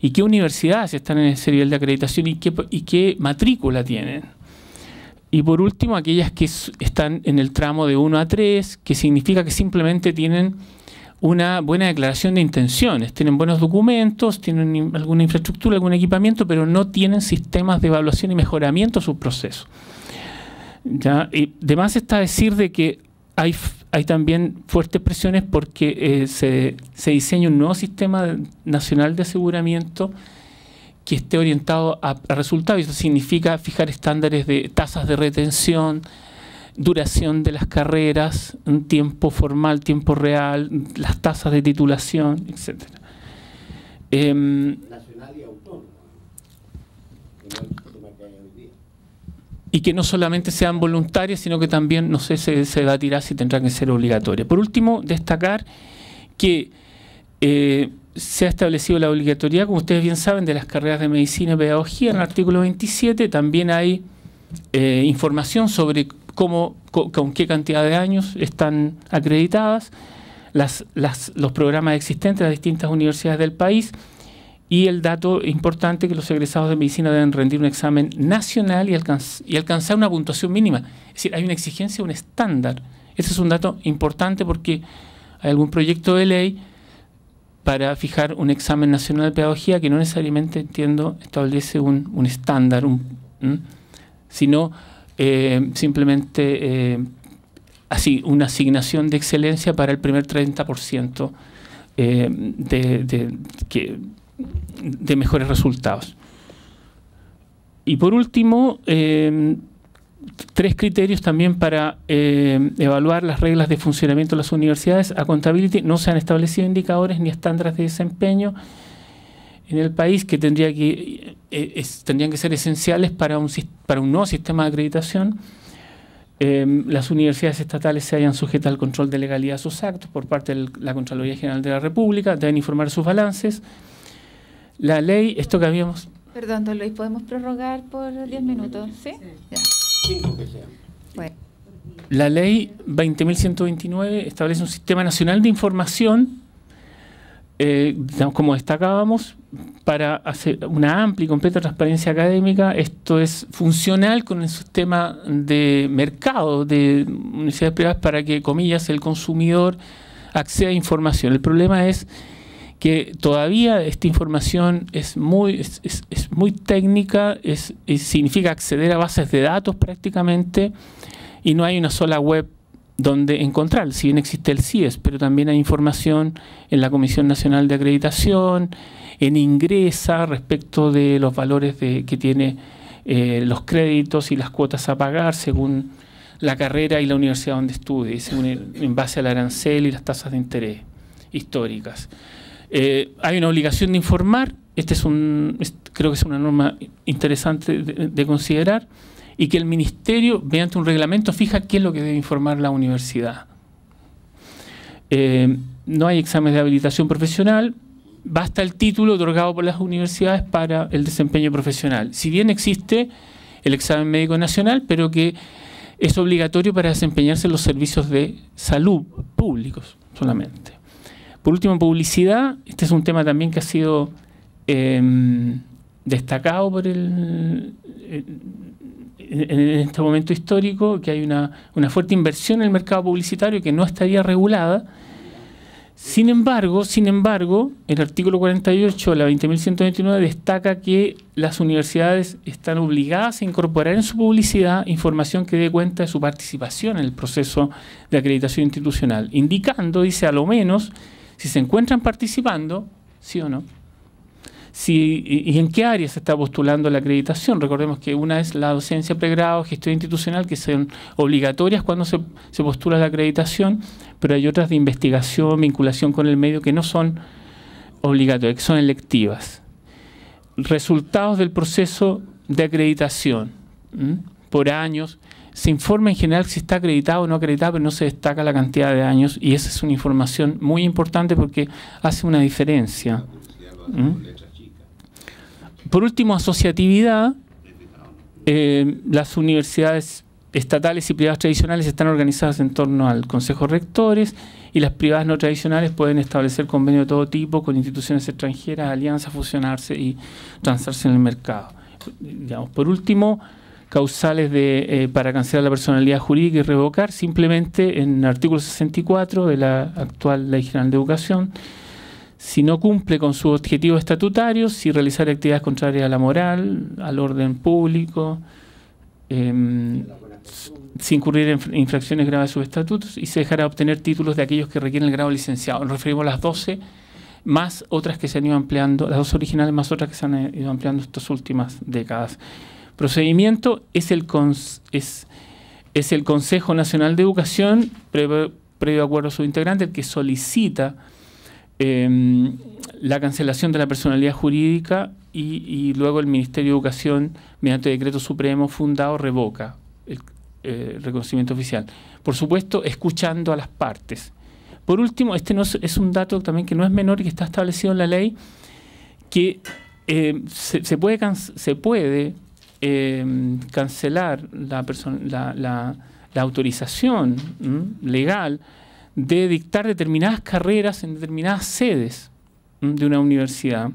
¿Y qué universidades están en ese nivel de acreditación y qué, y qué matrícula tienen? Y por último, aquellas que están en el tramo de 1 a 3, que significa que simplemente tienen una buena declaración de intenciones, tienen buenos documentos, tienen alguna infraestructura, algún equipamiento, pero no tienen sistemas de evaluación y mejoramiento de sus procesos. ¿Ya? Además está decir de que hay, hay también fuertes presiones porque eh, se, se, diseña un nuevo sistema nacional de aseguramiento que esté orientado a, resultados. Eso significa fijar estándares de tasas de retención, duración de las carreras, tiempo formal, tiempo real, las tasas de titulación, etc. Em, nacional y autónomo y que no solamente sean voluntarias, sino que también, no sé, se, se debatirá si tendrán que ser obligatorias. Por último, destacar que eh, se ha establecido la obligatoriedad, como ustedes bien saben, de las carreras de medicina y pedagogía. En el artículo 27 también hay eh, información sobre cómo, con, qué cantidad de años están acreditadas las, los programas existentes de las distintas universidades del país y el dato importante que los egresados de medicina deben rendir un examen nacional y, alcanzar una puntuación mínima. Es decir, hay una exigencia, un estándar. Ese es un dato importante porque hay algún proyecto de ley para fijar un examen nacional de pedagogía que no necesariamente, entiendo, establece un, estándar, sino eh, simplemente eh, así, una asignación de excelencia para el primer 30% eh, de, de, que de mejores resultados. Y por último, em, tres criterios también para eh, evaluar las reglas de funcionamiento de las universidades. Accountability no se han establecido indicadores ni estándares de desempeño en el país que, tendría que eh, tendrían que ser esenciales para un, para un nuevo sistema de acreditación. Las universidades estatales se hayan sujetas al control de legalidad de sus actos por parte de la Contraloría General de la República, deben informar sus balances. La ley, esto que habíamos... Perdón, don Luis, ¿podemos prorrogar por 10 minutos? ¿Sí? Cinco que sean. Bueno. La ley 20.129 establece un sistema nacional de información, eh, como destacábamos, para hacer una amplia y completa transparencia académica. Esto es funcional con el sistema de mercado de universidades privadas para que, comillas, el consumidor acceda a información. El problema es que todavía esta información es muy, es, muy técnica, es, significa acceder a bases de datos prácticamente y no hay una sola web donde encontrar. Si bien existe el CIES, pero también hay información en la Comisión Nacional de Acreditación, en Ingresa respecto de los valores que tiene eh, los créditos y las cuotas a pagar según la carrera y la universidad donde estudie, según en base al arancel y las tasas de interés históricas. Eh, hay una obligación de informar, este es un, creo que es una norma interesante de, considerar, y que el ministerio, mediante un reglamento, fija qué es lo que debe informar la universidad. Eh, no hay examen de habilitación profesional, basta el título otorgado por las universidades para el desempeño profesional. Si bien existe el examen médico nacional, pero que es obligatorio para desempeñarse en los servicios de salud públicos solamente. Por último, publicidad. Este es un tema también que ha sido em, destacado por el, en este momento histórico, que hay una, una fuerte inversión en el mercado publicitario que no estaría regulada sin embargo, sin embargo, el artículo 48 de la 20.129 destaca que las universidades están obligadas a incorporar en su publicidad información que dé cuenta de su participación en el proceso de acreditación institucional, indicando, dice, a lo menos, si se encuentran participando, sí o no, si, y, en qué áreas se está postulando la acreditación. Recordemos que una es la docencia pregrado, gestión institucional, que son obligatorias cuando se, se postula la acreditación, pero hay otras de investigación, vinculación con el medio, que no son obligatorias, que son electivas. Resultados del proceso de acreditación por años. Se informa en general si está acreditado o no acreditado, pero no se destaca la cantidad de años y esa es una información muy importante porque hace una diferencia. Por último, asociatividad. Eh, las universidades estatales y privadas tradicionales están organizadas en torno al Consejo de Rectores y las privadas no tradicionales pueden establecer convenios de todo tipo con instituciones extranjeras, alianzas, fusionarse y transarse en el mercado. por último, causales de, eh, para cancelar la personalidad jurídica y revocar, simplemente en el artículo 64 de la actual Ley General de Educación, si no cumple con sus objetivos estatutarios, si realizar actividades contrarias a la moral, al orden público, em, sin incurrir en infracciones graves de sus estatutos y se dejará obtener títulos de aquellos que requieren el grado licenciado. Nos referimos a las 12 más otras que se han ido ampliando, las dos originales más otras que se han ido ampliando estas últimas décadas. Procedimiento es el, es, el Consejo Nacional de Educación, previo, previo acuerdo subintegrante, el que solicita Em, la cancelación de la personalidad jurídica y, luego el Ministerio de Educación, mediante decreto supremo fundado, revoca el eh, reconocimiento oficial. Por supuesto, escuchando a las partes. Por último, este no es, un dato también que no es menor y que está establecido en la ley, que em, se, puede, se puede em, cancelar la, la, la, autorización legal de dictar determinadas carreras en determinadas sedes de una universidad,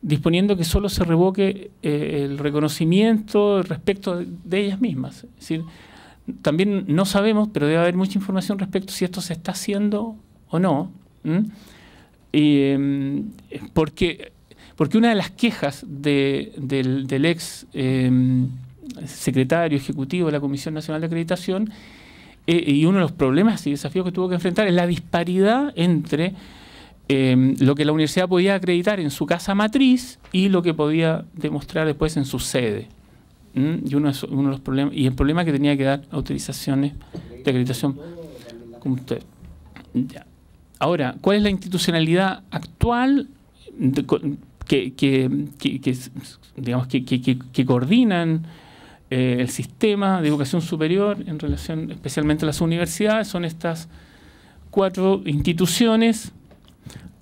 disponiendo que solo se revoque eh, el reconocimiento respecto de ellas mismas. Es decir, también no sabemos, pero debe haber mucha información respecto si esto se está haciendo o no. Y, em, porque, porque una de las quejas del, ex em, secretario ejecutivo de la Comisión Nacional de Acreditación eh, y uno de los problemas y desafíos que tuvo que enfrentar es la disparidad entre em, lo que la universidad podía acreditar en su casa matriz y lo que podía demostrar después en su sede. y uno, de los problemas y el problema que tenía que dar autorizaciones de acreditación como usted. Ahora, ¿cuál es la institucionalidad actual que, digamos que, coordinan eh, el sistema de educación superior en relación especialmente a las universidades? Son estas cuatro instituciones.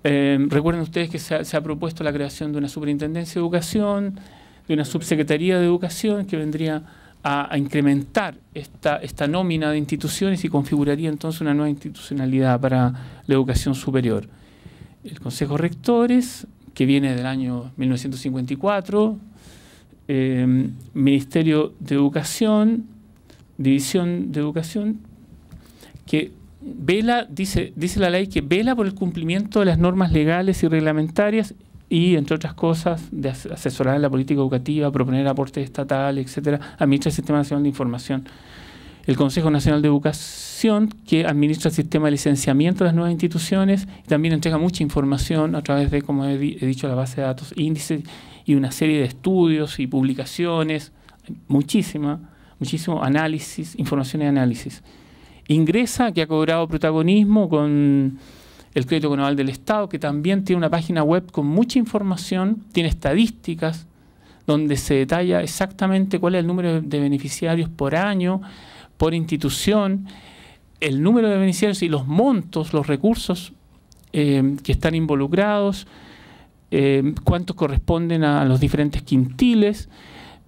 Eh, recuerden ustedes que se ha, propuesto la creación de una superintendencia de educación, de una subsecretaría de educación que vendría a, incrementar esta, esta nómina de instituciones y configuraría entonces una nueva institucionalidad para la educación superior. El Consejo Rectores, que viene del año 1954, eh, Ministerio de Educación, División de Educación, que vela, dice, dice la ley que vela por el cumplimiento de las normas legales y reglamentarias y, entre otras cosas, de asesorar la política educativa, proponer aportes estatales, etcétera, administra el Sistema Nacional de Información. El Consejo Nacional de Educación, que administra el sistema de licenciamiento de las nuevas instituciones, y también entrega mucha información a través de, como he, dicho, la base de datos, índices y una serie de estudios y publicaciones, muchísima, muchísimo análisis, información y análisis. Ingresa, que ha cobrado protagonismo con el Crédito Económico del Estado, que también tiene una página web con mucha información, tiene estadísticas donde se detalla exactamente cuál es el número de beneficiarios por año, por institución, el número de beneficiarios y los montos, los recursos eh, que están involucrados, eh, cuántos corresponden a los diferentes quintiles,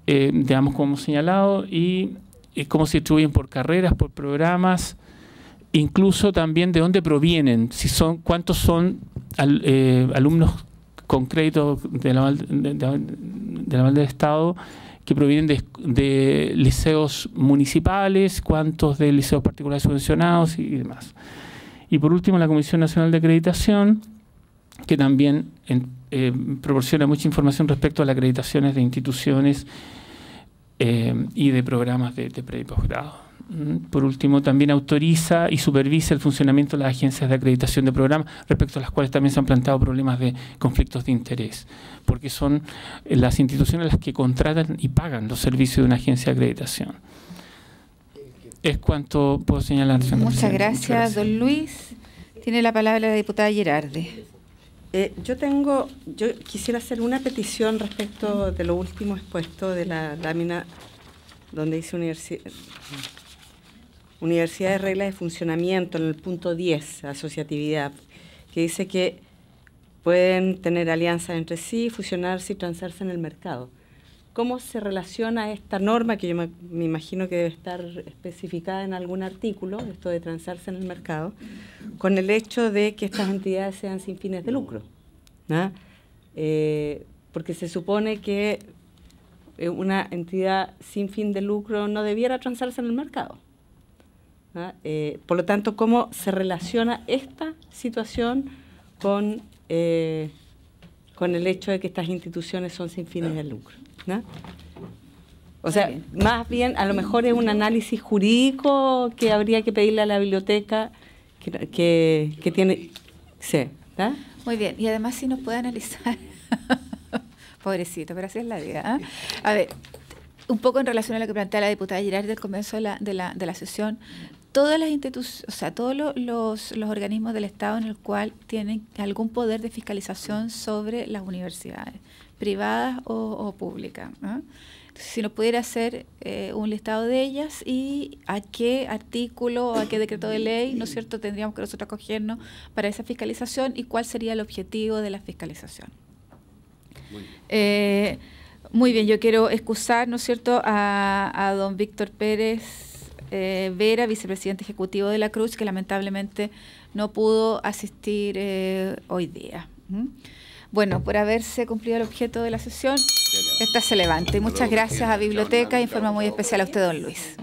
eh, digamos como hemos señalado, y cómo se distribuyen por carreras, por programas, incluso también de dónde provienen, si son, cuántos son alumnos con crédito de la, de, de, del Estado que provienen de, liceos municipales, cuántos de liceos particulares subvencionados y, demás. Y por último, la Comisión Nacional de Acreditación, que también eh, proporciona mucha información respecto a las acreditaciones de instituciones eh, y de programas de, de pre y posgrado. Mm, por último, también autoriza y supervisa el funcionamiento de las agencias de acreditación de programas, respecto a las cuales también se han planteado problemas de conflictos de interés, porque son eh, las instituciones las que contratan y pagan los servicios de una agencia de acreditación. Es cuanto puedo señalar. Muchas gracias, don Luis. Tiene la palabra la diputada Girardi. Eh, yo tengo, yo quisiera hacer una petición respecto de lo último expuesto de la lámina donde dice universidad Universidad de Reglas de Funcionamiento, en el punto 10, asociatividad, que dice que pueden tener alianzas entre sí, fusionarse y transarse en el mercado. ¿Cómo se relaciona esta norma, que yo me, imagino que debe estar especificada en algún artículo, esto de transarse en el mercado, con el hecho de que estas entidades sean sin fines de lucro? Eh, porque se supone que eh, una entidad sin fin de lucro no debiera transarse en el mercado. ¿Ah? Eh, por lo tanto, ¿cómo se relaciona esta situación con, eh, con el hecho de que estas instituciones son sin fines de lucro? O sea, más bien, a lo mejor es un análisis jurídico que habría que pedirle a la biblioteca que, que, tiene... Sí, Muy bien, y además si nos puede analizar, pobrecito, pero así es la vida. ¿ah? A ver, un poco en relación a lo que plantea la diputada Girardi al comienzo de la, de la, de la sesión, todas las instituciones, o sea, todos los, organismos del Estado en el cual tienen algún poder de fiscalización sobre las universidades, privadas o, públicas. si nos pudiera hacer eh, un listado de ellas y a qué artículo o a qué decreto de ley, ¿no es cierto?, tendríamos que nosotros acogernos para esa fiscalización y cuál sería el objetivo de la fiscalización. Muy bien, eh, muy bien yo quiero excusar, ¿no es cierto?, a, a don Víctor Pérez eh, Vera, vicepresidente ejecutivo de la Cruz, que lamentablemente no pudo asistir eh, hoy día. Bueno, por haberse cumplido el objeto de la sesión, esta se levanta. Y muchas gracias a Biblioteca, informa muy especial a usted, don Luis.